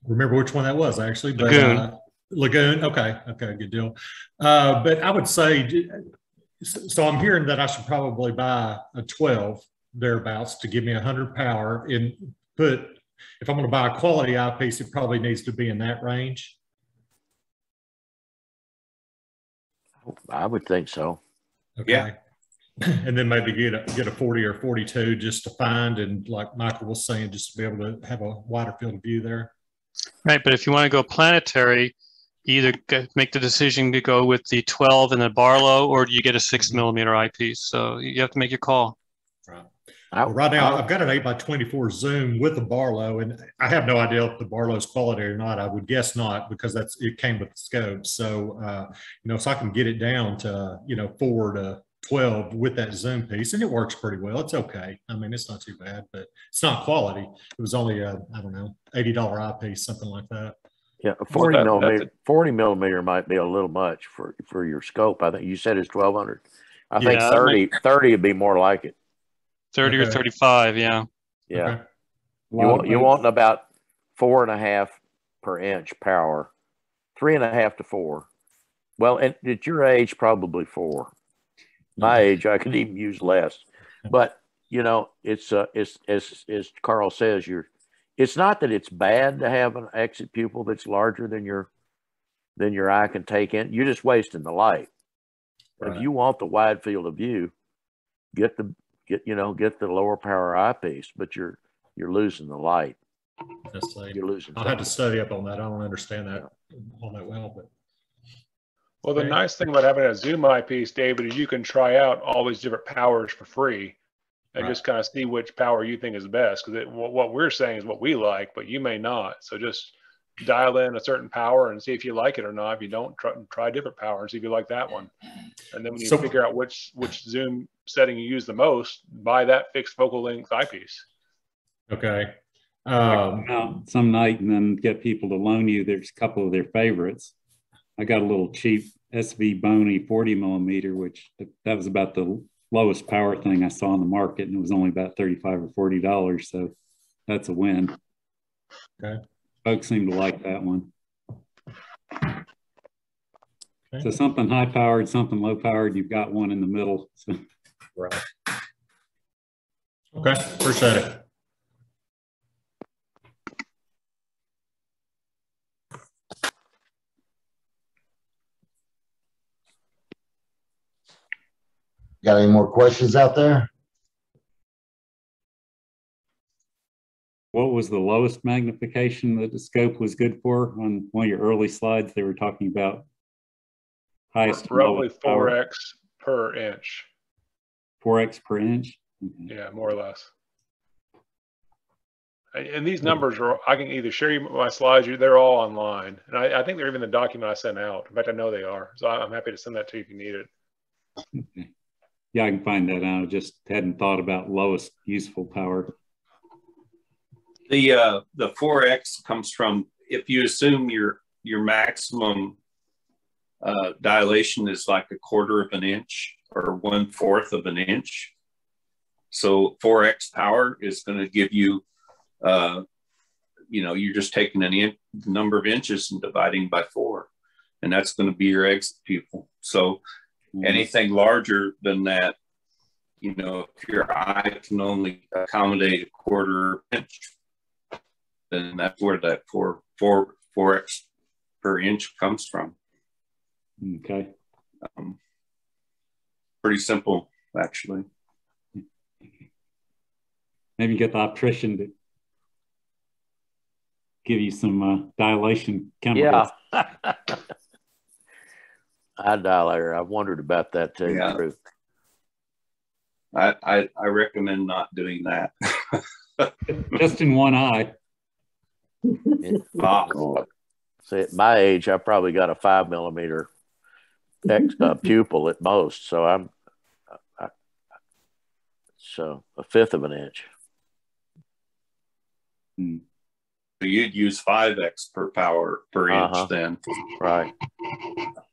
remember which one that was actually, but. Lagoon. Uh, Lagoon. Okay. Okay. Good deal. Uh, but I would say so I'm hearing that I should probably buy a 12 thereabouts to give me 100 power and put, if I'm going to buy a quality eyepiece, it probably needs to be in that range. I would think so. Okay. Yeah. And then maybe get a, get a 40 or 42 just to find and like Michael was saying, just to be able to have a wider field of view there. Right. But if you want to go planetary, either get, make the decision to go with the 12 and the Barlow, or do you get a six millimeter eyepiece? So you have to make your call. Right. Well, right now, I've got an 8 by 24 zoom with a Barlow, and I have no idea if the Barlow's quality or not. I would guess not because that's it came with the scope. So, uh, you know, so I can get it down to, you know, four to 12 with that zoom piece, and it works pretty well. It's okay. I mean, it's not too bad, but it's not quality. It was only a, I don't know, $80 eyepiece, something like that. Yeah, a 40 that, millimeter, a, 40 millimeter might be a little much for, for your scope. I think you said it's 1200. I yeah, think 30, 30 would be more like it. 30 okay. or 35. Yeah. Yeah. Okay. You want, you want about four and a half per inch power, three and a half to four. Well, and at your age, probably four. My age, I could even use less, but you know, it's uh, it's as as Karl says, you're it's not that it's bad to have an exit pupil that's larger than your than your eye can take in. You're just wasting the light. Right. If you want the wide field of view, get the get you know get the lower power eyepiece, but you're you're losing the light. That's like, you're losing. I had to study up on that. I don't understand that all that well, but. Well, the nice thing about having a zoom eyepiece, David, is you can try out all these different powers for free and right. just kind of see which power you think is best. Because what we're saying is what we like, but you may not. So just dial in a certain power and see if you like it or not. If you don't, try, try different power and see if you like that one. And then when you so, figure out which which zoom setting you use the most, buy that fixed focal length eyepiece. Okay. Um, out some night and then get people to loan you. There's a couple of their favorites. I got a little cheap SVBONY 40 millimeter, which that was about the lowest power thing I saw in the market, and it was only about thirty-five or forty dollars. So that's a win. Okay. Folks seem to like that one. Okay. So something high powered, something low powered. You've got one in the middle. So. Right. Okay. Appreciate it. Got any more questions out there? What was the lowest magnification that the scope was good for? On one of your early slides, they were talking about highest. Roughly 4x per inch. 4x per inch? Okay. Yeah, more or less. And these numbers are, I can either share you my slides, they're all online. And I, I think they're even the document I sent out. In fact, I know they are. So I'm happy to send that to you if you need it. Okay. Yeah, I can find that out. I just hadn't thought about lowest useful power. The uh, the 4x comes from if you assume your your maximum uh, dilation is like a quarter of an inch or one fourth of an inch. So 4x power is going to give you, uh, you know, you're just taking an in, number of inches and dividing by four, and that's going to be your exit pupil. So mm-hmm. anything larger than that, you know, if your eye can only accommodate a quarter inch, then that's where that four four four x per inch comes from. Okay. Um, pretty simple, actually. Maybe get the optician to give you some uh, dilation chemicals. Yeah. Eye dilator. I wondered about that too. Yeah. I, I, I recommend not doing that. Just in one eye. oh. See, at my age, I probably got a five millimeter X uh, pupil at most. So I'm, I, so a fifth of an inch. Hmm. So you'd use 5x per power per inch uh-huh. then. Right.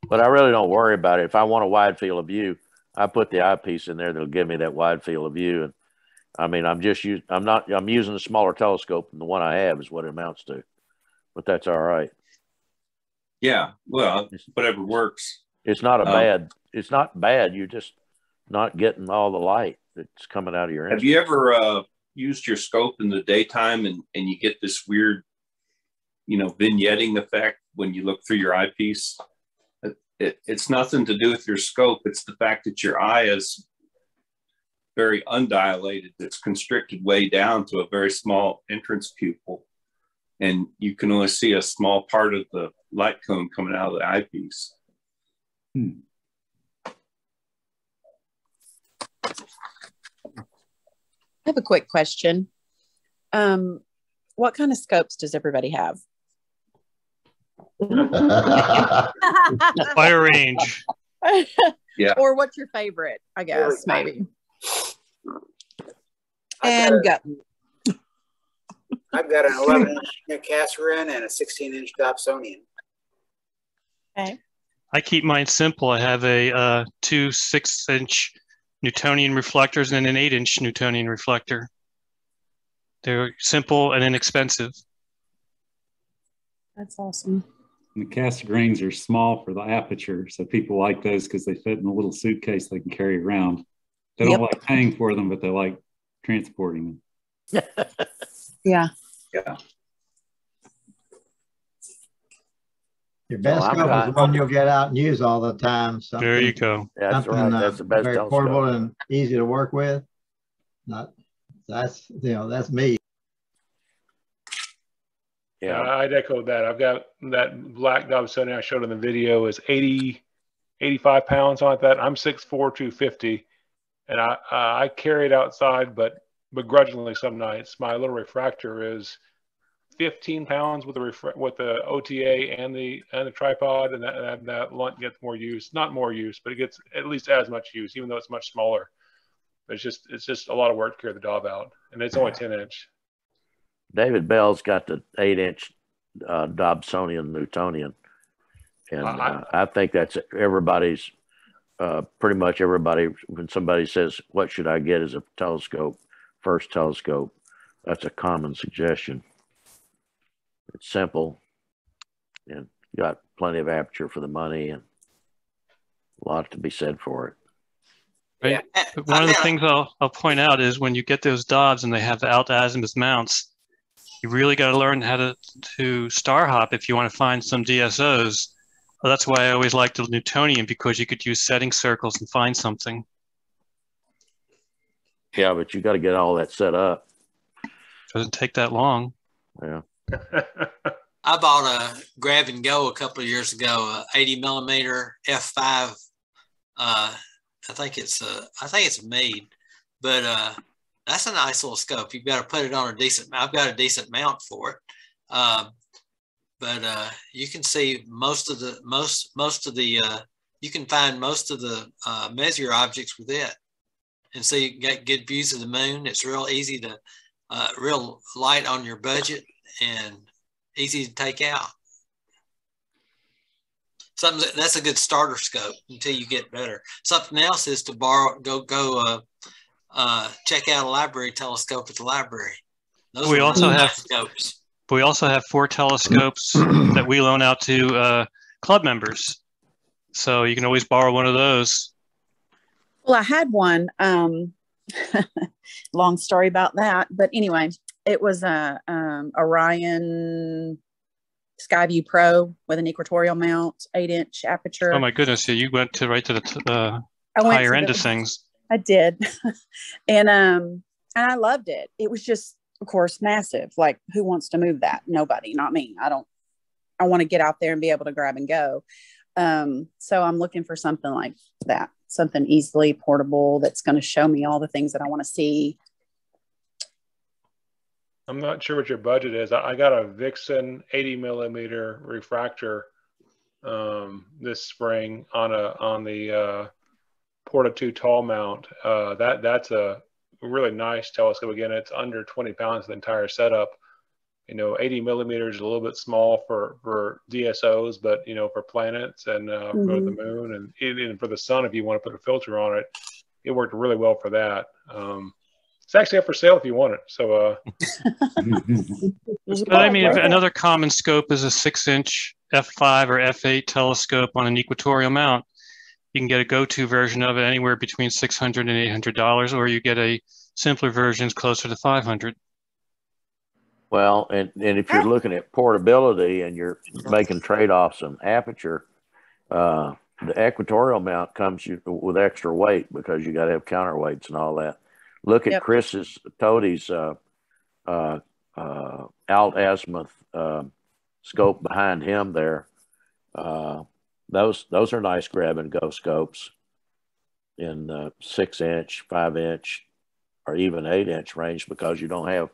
But I really don't worry about it. If I want a wide field of view, I put the eyepiece in there that'll give me that wide field of view. And I mean, I'm just using, I'm not, I'm using a smaller telescope than the one I have is what it amounts to. But that's all right. Yeah. Well, whatever works. It's not a um, bad, it's not bad. You're just not getting all the light that's coming out of your Have you ever uh, used your scope in the daytime and, and you get this weird, you know, vignetting effect when you look through your eyepiece? It, it, it's nothing to do with your scope. It's the fact that your eye is very undilated. It's constricted way down to a very small entrance pupil. And you can only see a small part of the light cone coming out of the eyepiece. Hmm. I have a quick question. Um, what kind of scopes does everybody have? Fire range. yeah. Or what's your favorite? I guess maybe. And go. I've got an 11 inch Cassegrain and a 16 inch Dobsonian. Okay. I keep mine simple. I have a uh, two six inch Newtonian reflectors and an eight inch Newtonian reflector. They're simple and inexpensive. That's awesome. And the Cassegrains are small for the aperture, so people like those because they fit in a little suitcase they can carry around. They don't yep. like paying for them, but they like transporting them. yeah. Yeah. Your best well, scope is the one you'll get out and use all the time. Something, there you go. That's right. That's uh, the best. Very portable and easy to work with. Not that's you know that's me. Yeah, I'd echo that. I've got that black Dobsonian I showed in the video is 80, 85 pounds on like that. I'm 6'4", 250, and I uh, I carry it outside, but begrudgingly some nights. My little refractor is 15 pounds with the ref- with the OTA and the and the tripod, and that that, that lunt gets more use. Not more use, but it gets at least as much use, even though it's much smaller. But it's just it's just a lot of work to carry the Dob out, and it's only 10 inch. David Bell's got the eight inch uh, Dobsonian Newtonian, and uh, I think that's everybody's. Uh, pretty much everybody, when somebody says, "What should I get as a telescope?" First telescope, that's a common suggestion. It's simple and got plenty of aperture for the money and a lot to be said for it. Right. One of the things I'll, I'll point out is when you get those Dobbs and they have the alt azimuth mounts, you really got to learn how to, to star hop if you want to find some DSOs. Well, that's why I always liked the Newtonian because you could use setting circles and find something. Yeah, but you got to get all that set up. Doesn't take that long. Yeah. I bought a grab and go a couple of years ago, a 80 millimeter f5. Uh, I think it's a, I think it's made, but uh, that's a nice little scope. You've got to put it on a decent. I've got a decent mount for it, um, but uh, you can see most of the most most of the. Uh, you can find most of the uh, Messier objects with it. and so you get good views of the moon. It's real easy to, uh, real light on your budget and easy to take out. Something that's a good starter scope until you get better. Something else is to borrow, go go uh, uh, check out a library telescope at the library. Those we also have nice scopes. we also have four telescopes that we loan out to uh, club members. So you can always borrow one of those. Well, I had one. Um, long story about that, but anyway, it was a um, Orion Skyview Pro with an equatorial mount, eight inch aperture. Oh my goodness! Yeah, you went to right to the uh, I went higher to end the- of things. I did, and um, and I loved it. It was just, of course, massive. Like, who wants to move that? Nobody, not me. I don't. I want to get out there and be able to grab and go. Um, so I'm looking for something like that, something easily portable that's going to show me all the things that I want to see. I'm not sure what your budget is. I got a Vixen 80 millimeter refractor um, this spring on a on the uh, Porta 2 tall mount. Uh, that that's a really nice telescope. Again, it's under 20 pounds the entire setup. You know, 80 millimeters is a little bit small for for DSOs, but you know, for planets and uh, for the Mhm. moon and even for the sun, if you want to put a filter on it, it worked really well for that. Um, it's actually up for sale if you want it. So. Uh, But I mean, if another common scope is a six-inch f5 or f8 telescope on an equatorial mount. You can get a go-to version of it anywhere between $600 and 800 dollars, or you get a simpler version closer to 500. Well, and, and if you're looking at portability and you're making trade-offs on aperture, uh, the equatorial mount comes you with extra weight because you got to have counterweights and all that. Look at Yep. Chris's Thode's uh, uh, uh, alt azimuth uh, scope behind him there. Those those are nice grab and go scopes in uh, six inch, five inch, or even eight inch range because you don't have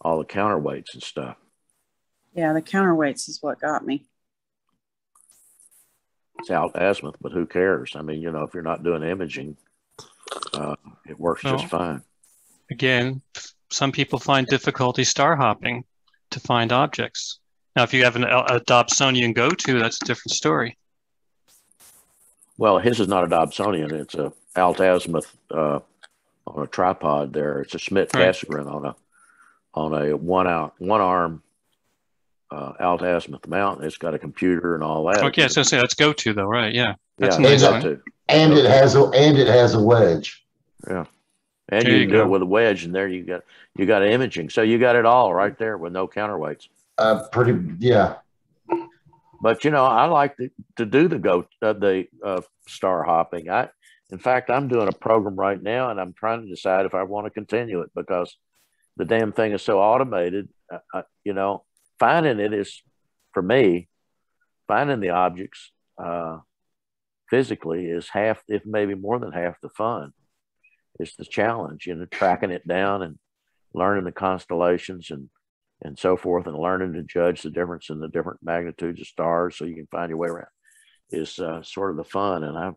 all the counterweights and stuff. Yeah, the counterweights is what got me. It's alt azimuth, but who cares? I mean, you know, if you're not doing imaging, uh, it works just fine. Again, some people find difficulty star hopping to find objects. Now, if you have an, a Dobsonian go-to, that's a different story. Well, his is not a Dobsonian; it's a alt azimuth uh, on a tripod. There, it's a Schmidt Right. Cassegrain on a on a one out one arm uh, alt azimuth mount. It's got a computer and all that. Okay, so say that's go-to though, right? Yeah, that's yeah, nice it's one. And it has a and it has a wedge. Yeah. And There you you can do it with a wedge, and there you got you got imaging. So you got it all right there with no counterweights. Uh, pretty yeah. But you know, I like to, to do the go uh, the uh, star hopping. I, in fact, I'm doing a program right now, and I'm trying to decide if I want to continue it because the damn thing is so automated. Uh, you know, finding it is for me, finding the objects uh, physically is half, if maybe more than half, the fun. It's the challenge, you know, tracking it down and learning the constellations and and so forth, and learning to judge the difference in the different magnitudes of stars, so you can find your way around, is uh, sort of the fun. And I,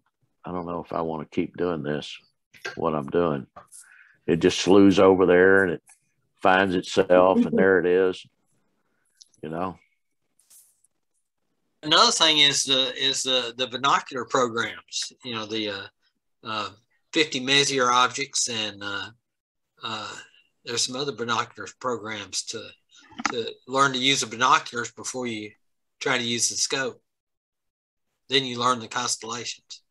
I don't know if I want to keep doing this, what I'm doing. It just slews over there and it finds itself, and there it is. You know, Another thing is the is the the binocular programs. You know the uh, uh, 50 Messier objects and uh, uh, there's some other binocular programs to to learn to use the binoculars before you try to use the scope. Then you learn the constellations.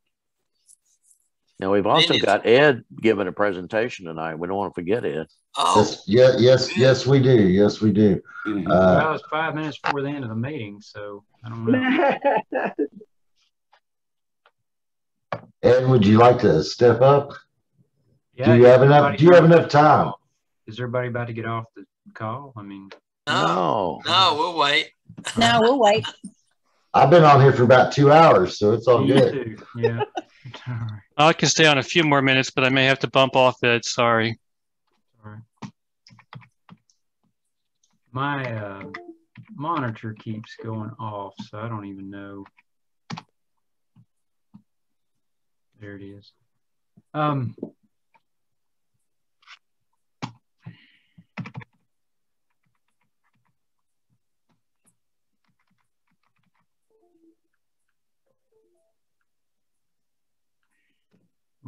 now we've also Minions. got Ed giving a presentation tonight. We don't want to forget Ed. Oh, Yes, yeah, yes, yes, we do. Yes, we do. Well, Uh, it was five minutes before the end of the meeting, so I don't know. Ed, would you like to step up? Yeah, do you have enough? Do you have enough time? Is everybody about to get off the call? I mean, No, no, we'll wait. No, we'll wait. I've been on here for about two hours, so it's all me good. too. Yeah. I can stay on a few more minutes, but I may have to bump off Ed. Sorry. All right. My uh, monitor keeps going off, so I don't even know. There it is. Um,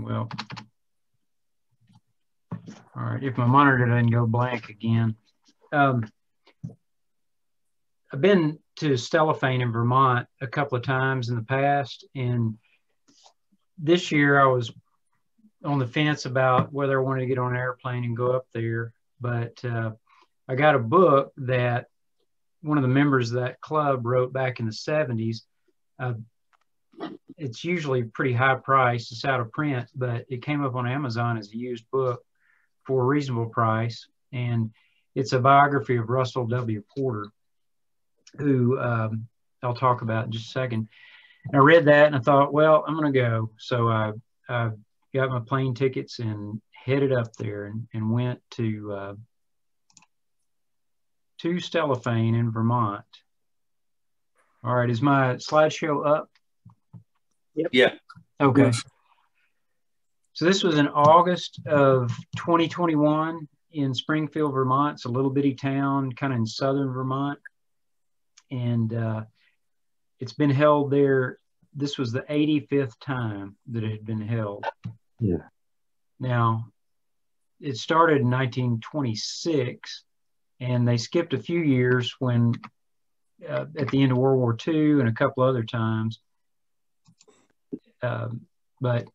well, all right, if my monitor doesn't go blank again. Um, I've been to Stellafane in Vermont a couple of times in the past, and this year I was on the fence about whether I wanted to get on an airplane and go up there. But uh, I got a book that one of the members of that club wrote back in the 70s. Uh, it's usually pretty high price. It's out of print, but it came up on Amazon as a used book for a reasonable price. And it's a biography of Russell W. Porter, who um, I'll talk about in just a second. And I read that and I thought, well, I'm going to go. So I, I got my plane tickets and headed up there and, and went to uh, to Stellafane in Vermont. All right, is my slideshow up? Yep. Yeah. Okay. So this was in August of 2021 in Springfield, Vermont. It's a little bitty town, kind of in southern Vermont, and uh, it's been held there. This was the 85th time that it had been held. Yeah. Now, it started in 1926, and they skipped a few years when, uh, at the end of World War II, and a couple other times. Um, but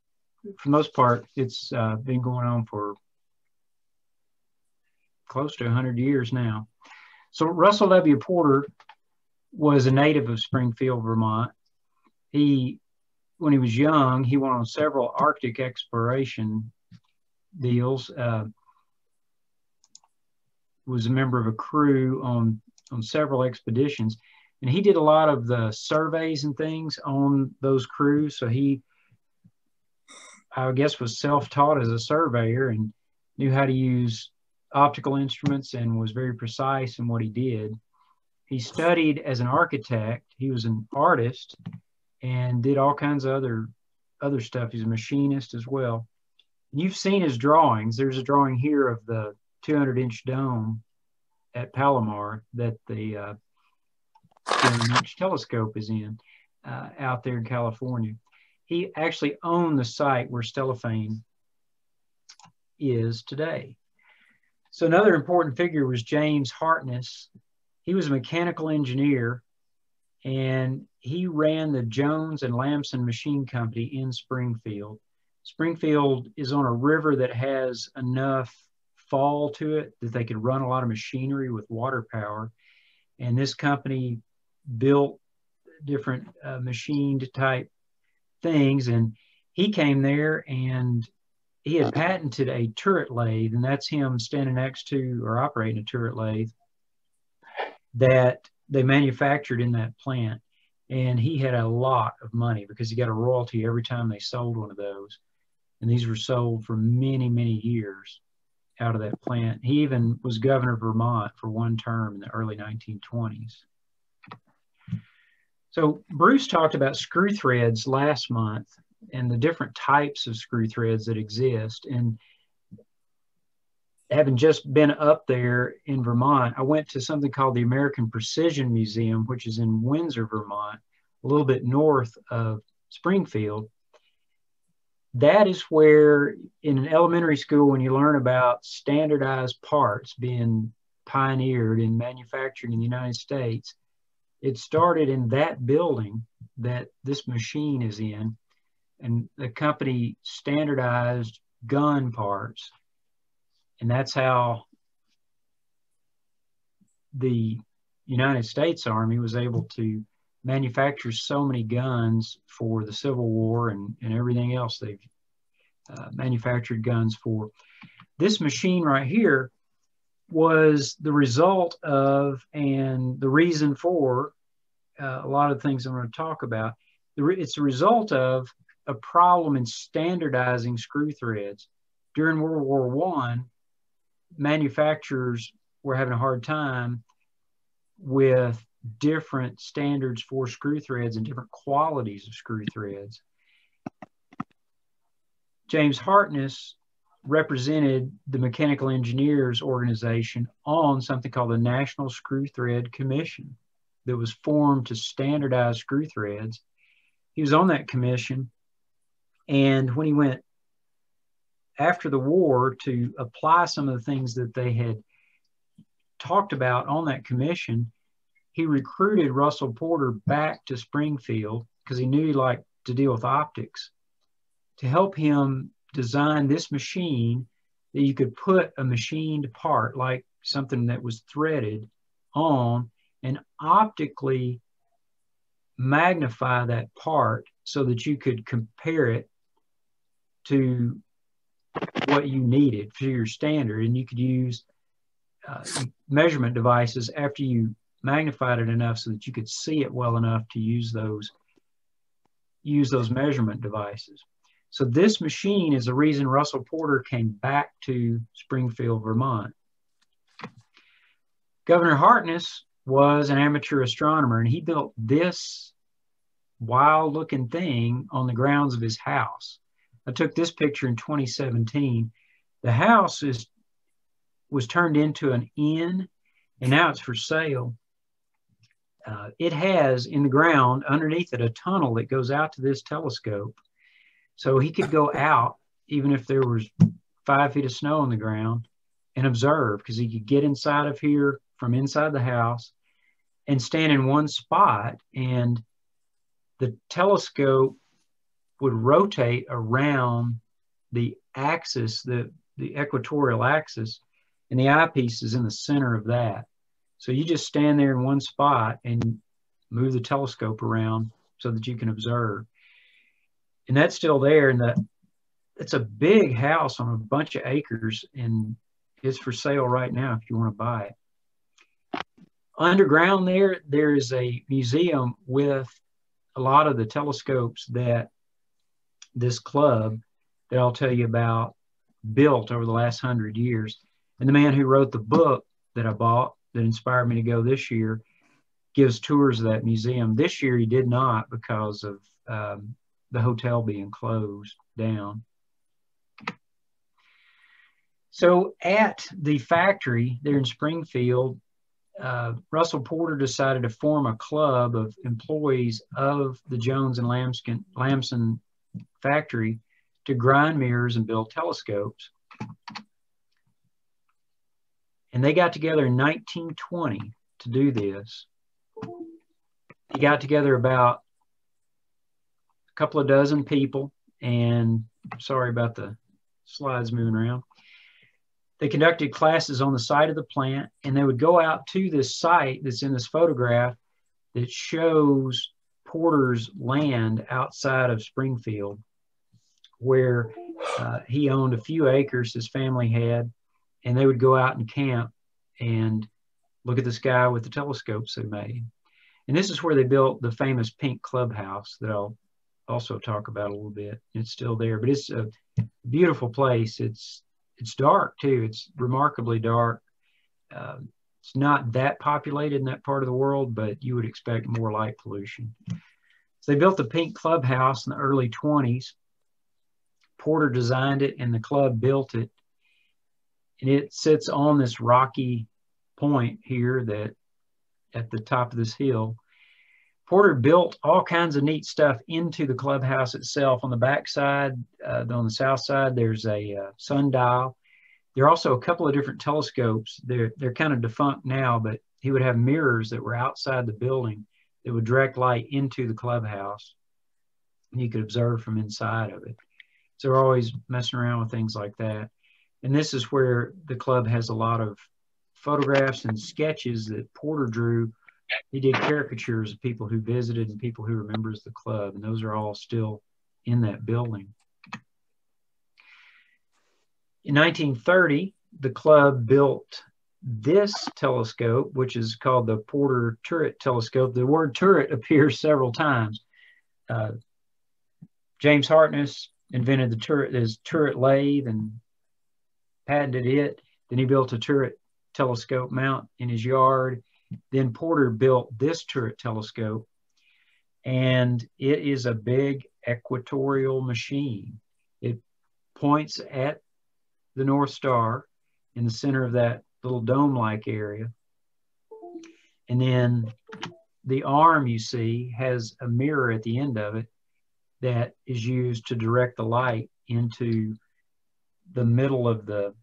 for the most part, it's uh, been going on for close to 100 years now. So Russell W. Porter was a native of Springfield, Vermont. He, when he was young, he went on several Arctic exploration deals. Uh, was a member of a crew on on several expeditions, and he did a lot of the surveys and things on those crews. So he, I guess, was self-taught as a surveyor and knew how to use optical instruments and was very precise in what he did. He studied as an architect. He was an artist and did all kinds of other other stuff. He's a machinist as well. You've seen his drawings. There's a drawing here of the 200 inch dome at Palomar that the uh, inch telescope is in uh, out there in California. He actually owned the site where Stellafane is today. So another important figure was James Hartness. He was a mechanical engineer and he ran the Jones and Lamson Machine Company in Springfield. Springfield is on a river that has enough fall to it that they could run a lot of machinery with water power. And this company built different uh, machined type things. And he came there and he had patented a turret lathe, and that's him standing next to or operating a turret lathe that they manufactured in that plant. And he had a lot of money because he got a royalty every time they sold one of those. And these were sold for many, many years out of that plant. He even was governor of Vermont for one term in the early 1920s. So Bruce talked about screw threads last month and the different types of screw threads that exist. And having just been up there in Vermont, I went to something called the American Precision Museum, which is in Windsor, Vermont, a little bit north of Springfield. That is where, in an elementary school, when you learn about standardized parts being pioneered in manufacturing in the United States, it started in that building that this machine is in and the company standardized gun parts. And that's how the United States Army was able to manufacture so many guns for the Civil War and, and everything else they've uh, manufactured guns for. This machine right here was the result of and the reason for uh, a lot of things I'm going to talk about. It's a result of a problem in standardizing screw threads. During World War One, manufacturers were having a hard time with different standards for screw threads and different qualities of screw threads. James Hartness represented the mechanical engineers organization on something called the National Screw Thread Commission that was formed to standardize screw threads. He was on that commission and when he went after the war, to apply some of the things that they had talked about on that commission, he recruited Russell Porter back to Springfield because he knew he liked to deal with optics to help him design this machine that you could put a machined part like something that was threaded on and optically magnify that part so that you could compare it to what you needed for your standard and you could use uh, measurement devices after you magnified it enough so that you could see it well enough to use those use those measurement devices. So this machine is the reason Russell Porter came back to Springfield, Vermont. Governor Hartness was an amateur astronomer and he built this wild looking thing on the grounds of his house. I took this picture in 2017. The house is was turned into an inn and now it's for sale. Uh, it has in the ground underneath it a tunnel that goes out to this telescope. So he could go out even if there was five feet of snow on the ground and observe because he could get inside of here from inside the house and stand in one spot and the telescope would rotate around the axis, the, the equatorial axis, and the eyepiece is in the center of that. So you just stand there in one spot and move the telescope around so that you can observe. And that's still there. And that it's a big house on a bunch of acres and it's for sale right now if you want to buy it. Underground there, there is a museum with a lot of the telescopes that this club that I'll tell you about built over the last hundred years. And the man who wrote the book that I bought that inspired me to go this year gives tours of that museum. This year he did not because of um, the hotel being closed down. So at the factory there in Springfield, uh, Russell Porter decided to form a club of employees of the Jones and Lamson, Lamson factory to grind mirrors and build telescopes. And they got together in 1920 to do this. He got together about couple of dozen people, and sorry about the slides moving around. They conducted classes on the site of the plant, and they would go out to this site that's in this photograph that shows Porter's land outside of Springfield, where uh, he owned a few acres his family had, and they would go out and camp and look at the sky with the telescopes they made. And this is where they built the famous pink clubhouse that I'll also talk about a little bit. It's still there, but it's a beautiful place. It's it's dark too. It's remarkably dark. Uh, it's not that populated in that part of the world, but you would expect more light pollution. So they built the pink clubhouse in the early 20s. Porter designed it and the club built it and it sits on this rocky point here that at the top of this hill. Porter built all kinds of neat stuff into the clubhouse itself. On the back side, uh, on the south side, there's a uh, sundial. There are also a couple of different telescopes. They're, they're kind of defunct now, but he would have mirrors that were outside the building that would direct light into the clubhouse. And you could observe from inside of it. So we're always messing around with things like that. And this is where the club has a lot of photographs and sketches that Porter drew. He did caricatures of people who visited and people who were members of the club, and those are all still in that building. In 1930, the club built this telescope, which is called the Porter Turret Telescope. The word turret appears several times. Uh, James Hartness invented the turret, his turret lathe, and patented it. Then he built a turret telescope mount in his yard. Then Porter built this turret telescope, and it is a big equatorial machine. It points at the North Star in the center of that little dome like area. And then the arm you see has a mirror at the end of it that is used to direct the light into the middle of the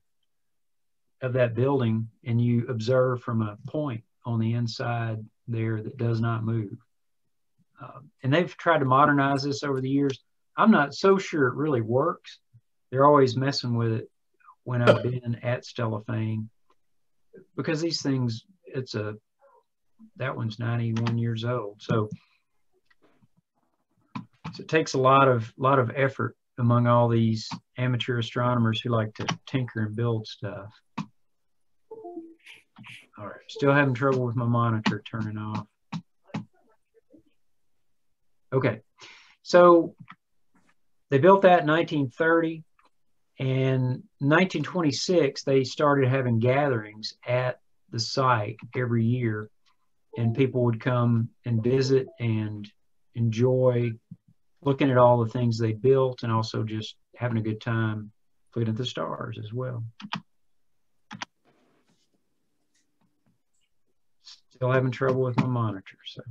of that building and you observe from a point on the inside there that does not move. Uh, and they've tried to modernize this over the years. I'm not so sure it really works. They're always messing with it when I've been at Stellafane because these things, it's a, that one's 91 years old. So, so it takes a lot of, lot of effort among all these amateur astronomers who like to tinker and build stuff. All right, still having trouble with my monitor turning off. Okay, so they built that in 1930 and 1926 they started having gatherings at the site every year and people would come and visit and enjoy looking at all the things they built and also just having a good time looking at the stars as well. Still having trouble with my monitor, so.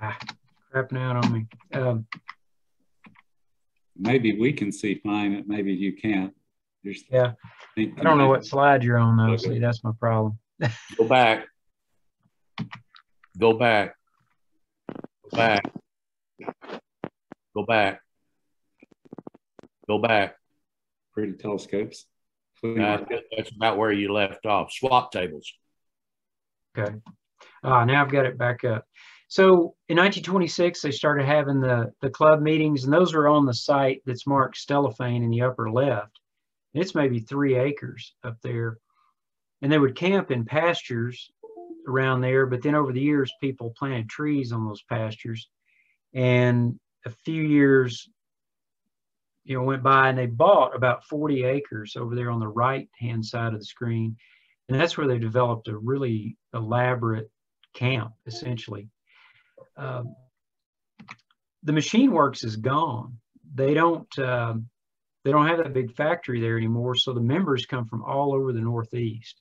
Ah, crapping out on me. Um, maybe we can see fine, maybe you can't. There's, yeah. I don't know what slide you're on though. Okay. See, that's my problem. Go back. Go back. Go back. Go back. Go back. Pretty telescopes. Uh, that's about where you left off. Swap tables. Okay. Uh, now I've got it back up. So in 1926, they started having the, the club meetings, and those are on the site that's marked Stellafane in the upper left. And it's maybe three acres up there. And they would camp in pastures around there. But then over the years, people planted trees on those pastures. And a few years, you know, went by and they bought about 40 acres over there on the right hand side of the screen. And that's where they developed a really elaborate camp, essentially um, the machine works is gone. They don't uh, they don't have that big factory there anymore. So the members come from all over the Northeast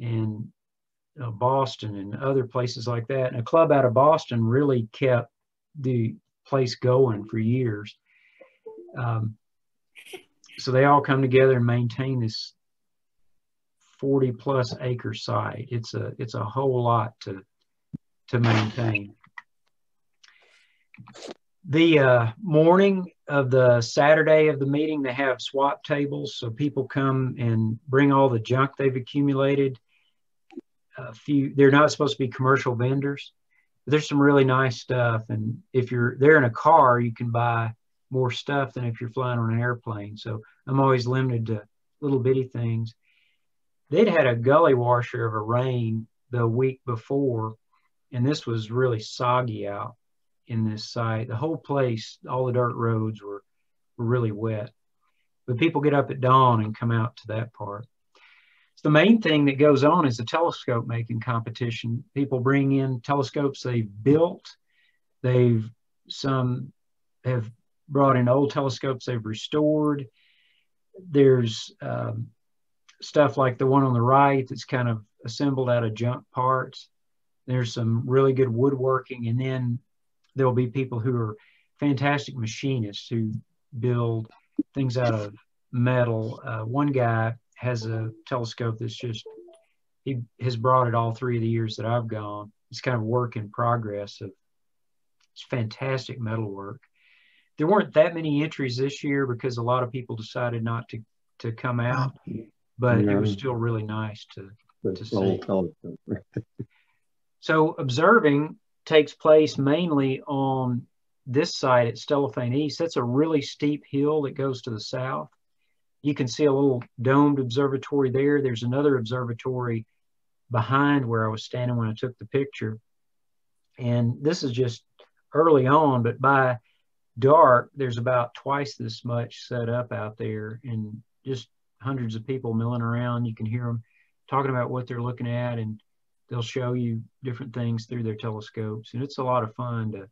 and uh, Boston and other places like that. And a club out of Boston really kept the place going for years. Um, so they all come together and maintain this 40 plus acre site. It's a it's a whole lot to to maintain the uh, morning of the Saturday of the meeting, they have swap tables. So people come and bring all the junk they've accumulated. A few, they're not supposed to be commercial vendors. There's some really nice stuff. And if you're there in a car, you can buy more stuff than if you're flying on an airplane. So I'm always limited to little bitty things. They'd had a gully washer of a rain the week before, and this was really soggy out in this site. The whole place, all the dirt roads were, were really wet. But people get up at dawn and come out to that part. So the main thing that goes on is the telescope making competition. People bring in telescopes they've built. They've some have brought in old telescopes they've restored. There's um, stuff like the one on the right that's kind of assembled out of junk parts. There's some really good woodworking, and then there will be people who are fantastic machinists who build things out of metal. Uh, one guy has a telescope that's just he has brought it all three of the years that I've gone. It's kind of work in progress of it's fantastic metal work. There weren't that many entries this year because a lot of people decided not to to come out, but it was still really nice to to see. so observing takes place mainly on this side at Stellafane East. That's a really steep hill that goes to the south. You can see a little domed observatory there. There's another observatory behind where I was standing when I took the picture. And this is just early on, but by dark, there's about twice this much set up out there and just hundreds of people milling around. You can hear them talking about what they're looking at and they'll show you different things through their telescopes and it's a lot of fun to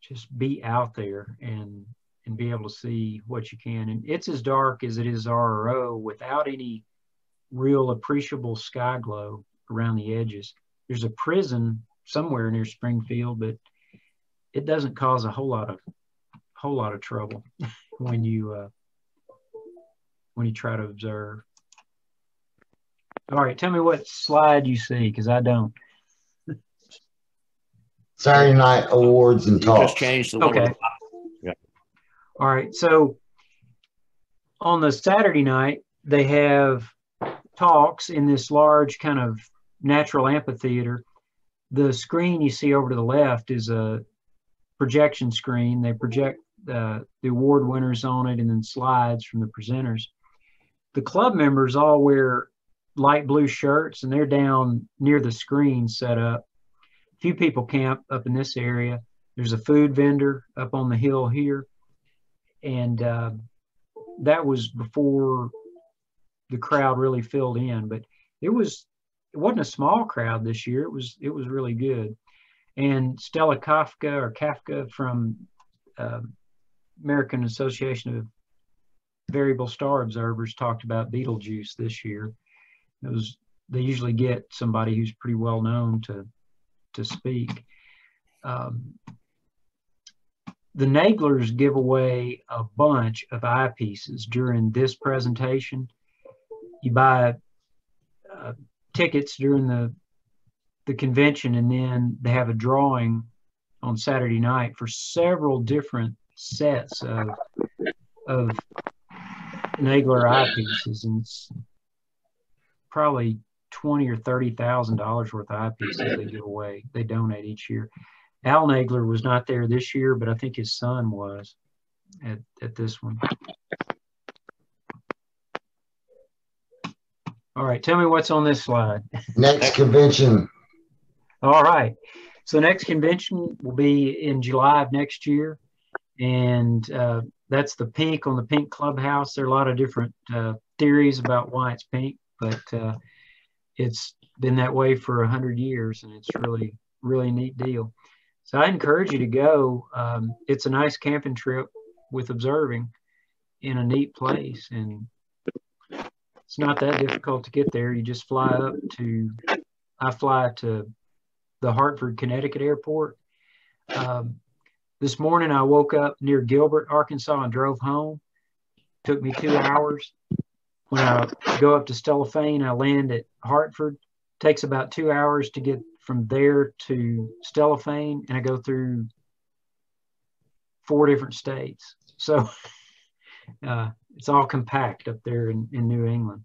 just be out there and and be able to see what you can. And it's as dark as it is RRO without any real appreciable sky glow around the edges. There's a prison somewhere near Springfield, but it doesn't cause a whole lot of whole lot of trouble when you uh, when you try to observe. All right, tell me what slide you see because I don't. Saturday night awards and talks. Just changed the Okay. Yeah. All right. So on the Saturday night, they have talks in this large kind of natural amphitheater. The screen you see over to the left is a projection screen. They project uh, the award winners on it and then slides from the presenters. The club members all wear light blue shirts and they're down near the screen set up. A few people camp up in this area. There's a food vendor up on the hill here. And uh, that was before the crowd really filled in, but it was it wasn't a small crowd this year. It was it was really good. And Stella Kafka or Kafka from uh, American Association of Variable Star Observers talked about Betelgeuse this year. It was they usually get somebody who's pretty well known to to speak. Um, the Naglers give away a bunch of eyepieces during this presentation. You buy uh, tickets during the the convention, and then they have a drawing on Saturday night for several different sets of of Nagler eyepieces, and probably twenty or thirty thousand dollars worth of eyepieces they give away. They donate each year. Al Nagler was not there this year, but I think his son was at, at this one. All right, tell me what's on this slide. Next convention, All right. So next convention will be in July of next year. And uh, that's the pink on the pink clubhouse. There are a lot of different uh, theories about why it's pink, but uh, it's been that way for a hundred years and it's really, really neat deal. So I encourage you to go. Um, it's a nice camping trip with observing in a neat place. And it's not that difficult to get there. You just fly up to, I fly to the Hartford, Connecticut airport. Um, this morning I woke up near Gilbert, Arkansas and drove home. Took me two hours. When I go up to Stellafane, I land at Hartford. Takes about two hours to get from there to Stellafane, and I go through four different states. So uh, it's all compact up there in, in New England.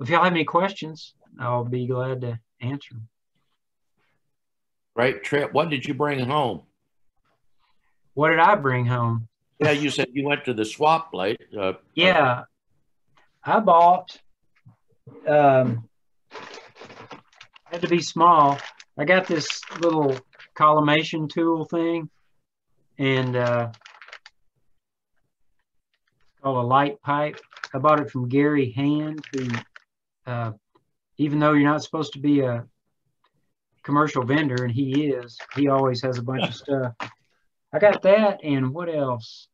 If y'all have any questions, I'll be glad to answer them. Great trip. What did you bring home? What did I bring home? Yeah, you said you went to the swap plate. Uh, Yeah, I bought. Um, had to be small. I got this little collimation tool thing, and uh, it's called a light pipe. I bought it from Gary Hand, who, uh, even though you're not supposed to be a commercial vendor, and he is, he always has a bunch of stuff. I got that, and what else?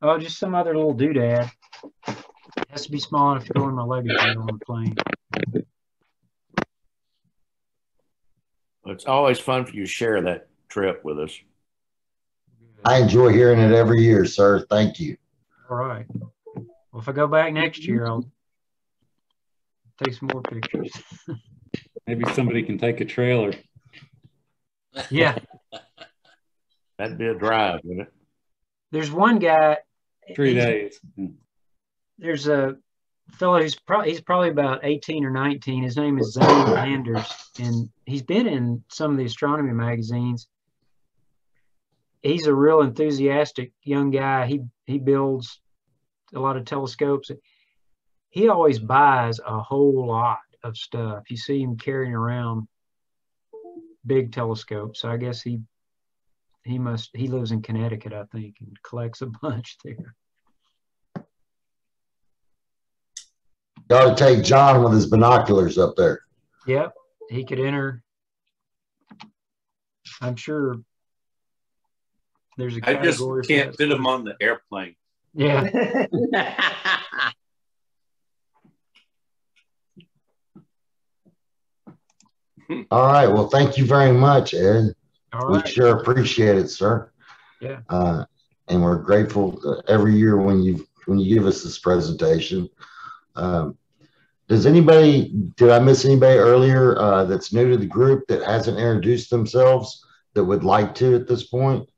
Oh, just some other little doodad. It has to be small enough to go in my luggage on the plane. It's always fun for you to share that trip with us. I enjoy hearing it every year, sir. Thank you. All right. Well, if I go back next year, I'll take some more pictures. Maybe somebody can take a trailer. Yeah. That'd be a drive, wouldn't it? There's one guy. Three days. Hmm. There's a fellow who's probably he's probably about 18 or 19. His name is Zane Landers, and he's been in some of the astronomy magazines. He's a real enthusiastic young guy. He he builds a lot of telescopes. He always buys a whole lot of stuff. You see him carrying around big telescopes. So I guess he he must he lives in Connecticut, I think, and collects a bunch there. You ought to take John with his binoculars up there. Yep, he could enter. I'm sure there's a I just can't fit him on the airplane. Yeah. All right. Well, thank you very much, Ed. All We right. sure appreciate it, sir. Yeah. Uh, and we're grateful uh, every year when you when you give us this presentation. Um, does anybody did I miss anybody earlier uh, that's new to the group that hasn't introduced themselves that would like to at this point?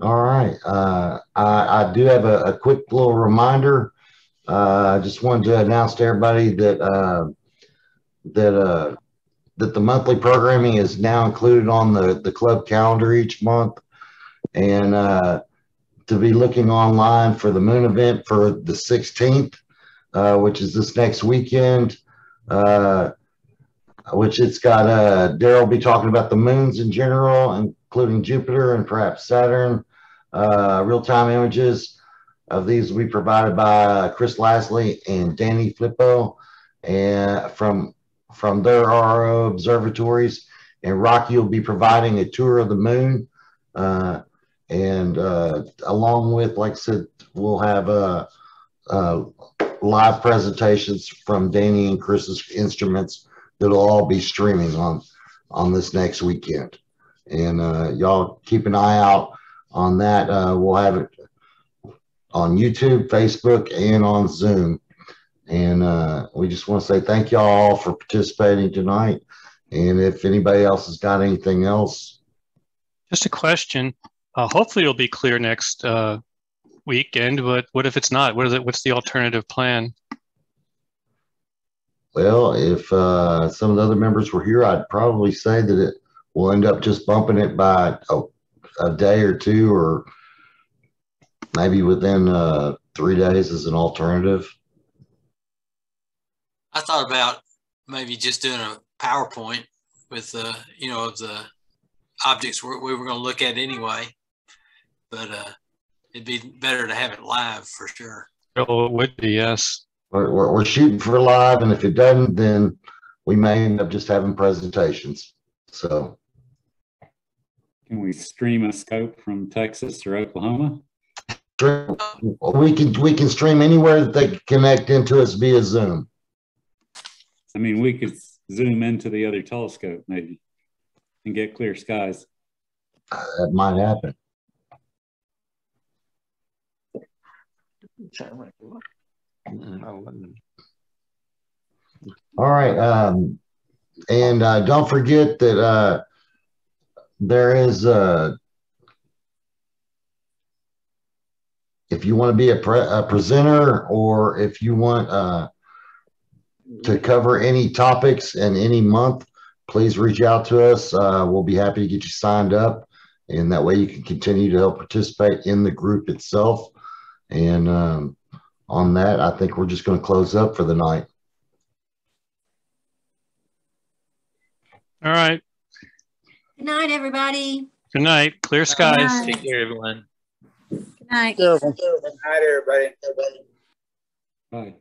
All right. Uh, I, I do have a, a quick little reminder. Uh, I just wanted to announce to everybody that uh, that uh, that the monthly programming is now included on the the club calendar each month, and uh, to be looking online for the moon event for the 16th, uh, which is this next weekend. Uh, which it's got uh, Daryl be talking about the moons in general, including Jupiter and perhaps Saturn. Uh, Real time images of these will be provided by Chris Lasley and Danny Flippo, and from from their RO observatories. And Rocky will be providing a tour of the moon, uh, and uh, along with, like I said, we'll have uh, uh, live presentations from Danny and Chris's instruments that'll all be streaming on on this next weekend. And uh, y'all keep an eye out on that. Uh, we'll have it on YouTube, Facebook, and on Zoom. And uh, we just want to say thank y'all all for participating tonight. And if anybody else has got anything else, Just a question. Uh, hopefully it'll be clear next uh, weekend, but what if it's not? What is it? What's the alternative plan? well, if uh, some of the other members were here, I'd probably say that it will end up just bumping it by a, a day or two, or maybe within uh, three days as an alternative. I thought about maybe just doing a PowerPoint with the, you know, of the objects we we were going to look at anyway. But uh, it'd be better to have it live for sure. Oh, it would be, yes. We're, we're, we're shooting for live, and if it doesn't, then we may end up just having presentations. So, Can we stream a scope from Texas or Oklahoma? we can we can stream anywhere that they can connect into us via Zoom. I mean, we could zoom into the other telescope maybe and get clear skies. That might happen. All right. Um, and uh, don't forget that uh, there is, uh, if you want to be a, pre- a presenter or if you want uh, to cover any topics in any month, please reach out to us. Uh, we'll be happy to get you signed up. And that way you can continue to help participate in the group itself. And um, on that, I think we're just going to close up for the night. All right. Good night, everybody. Good night. Clear skies. night. Take care, everyone. Good night. Good night, everybody. Bye.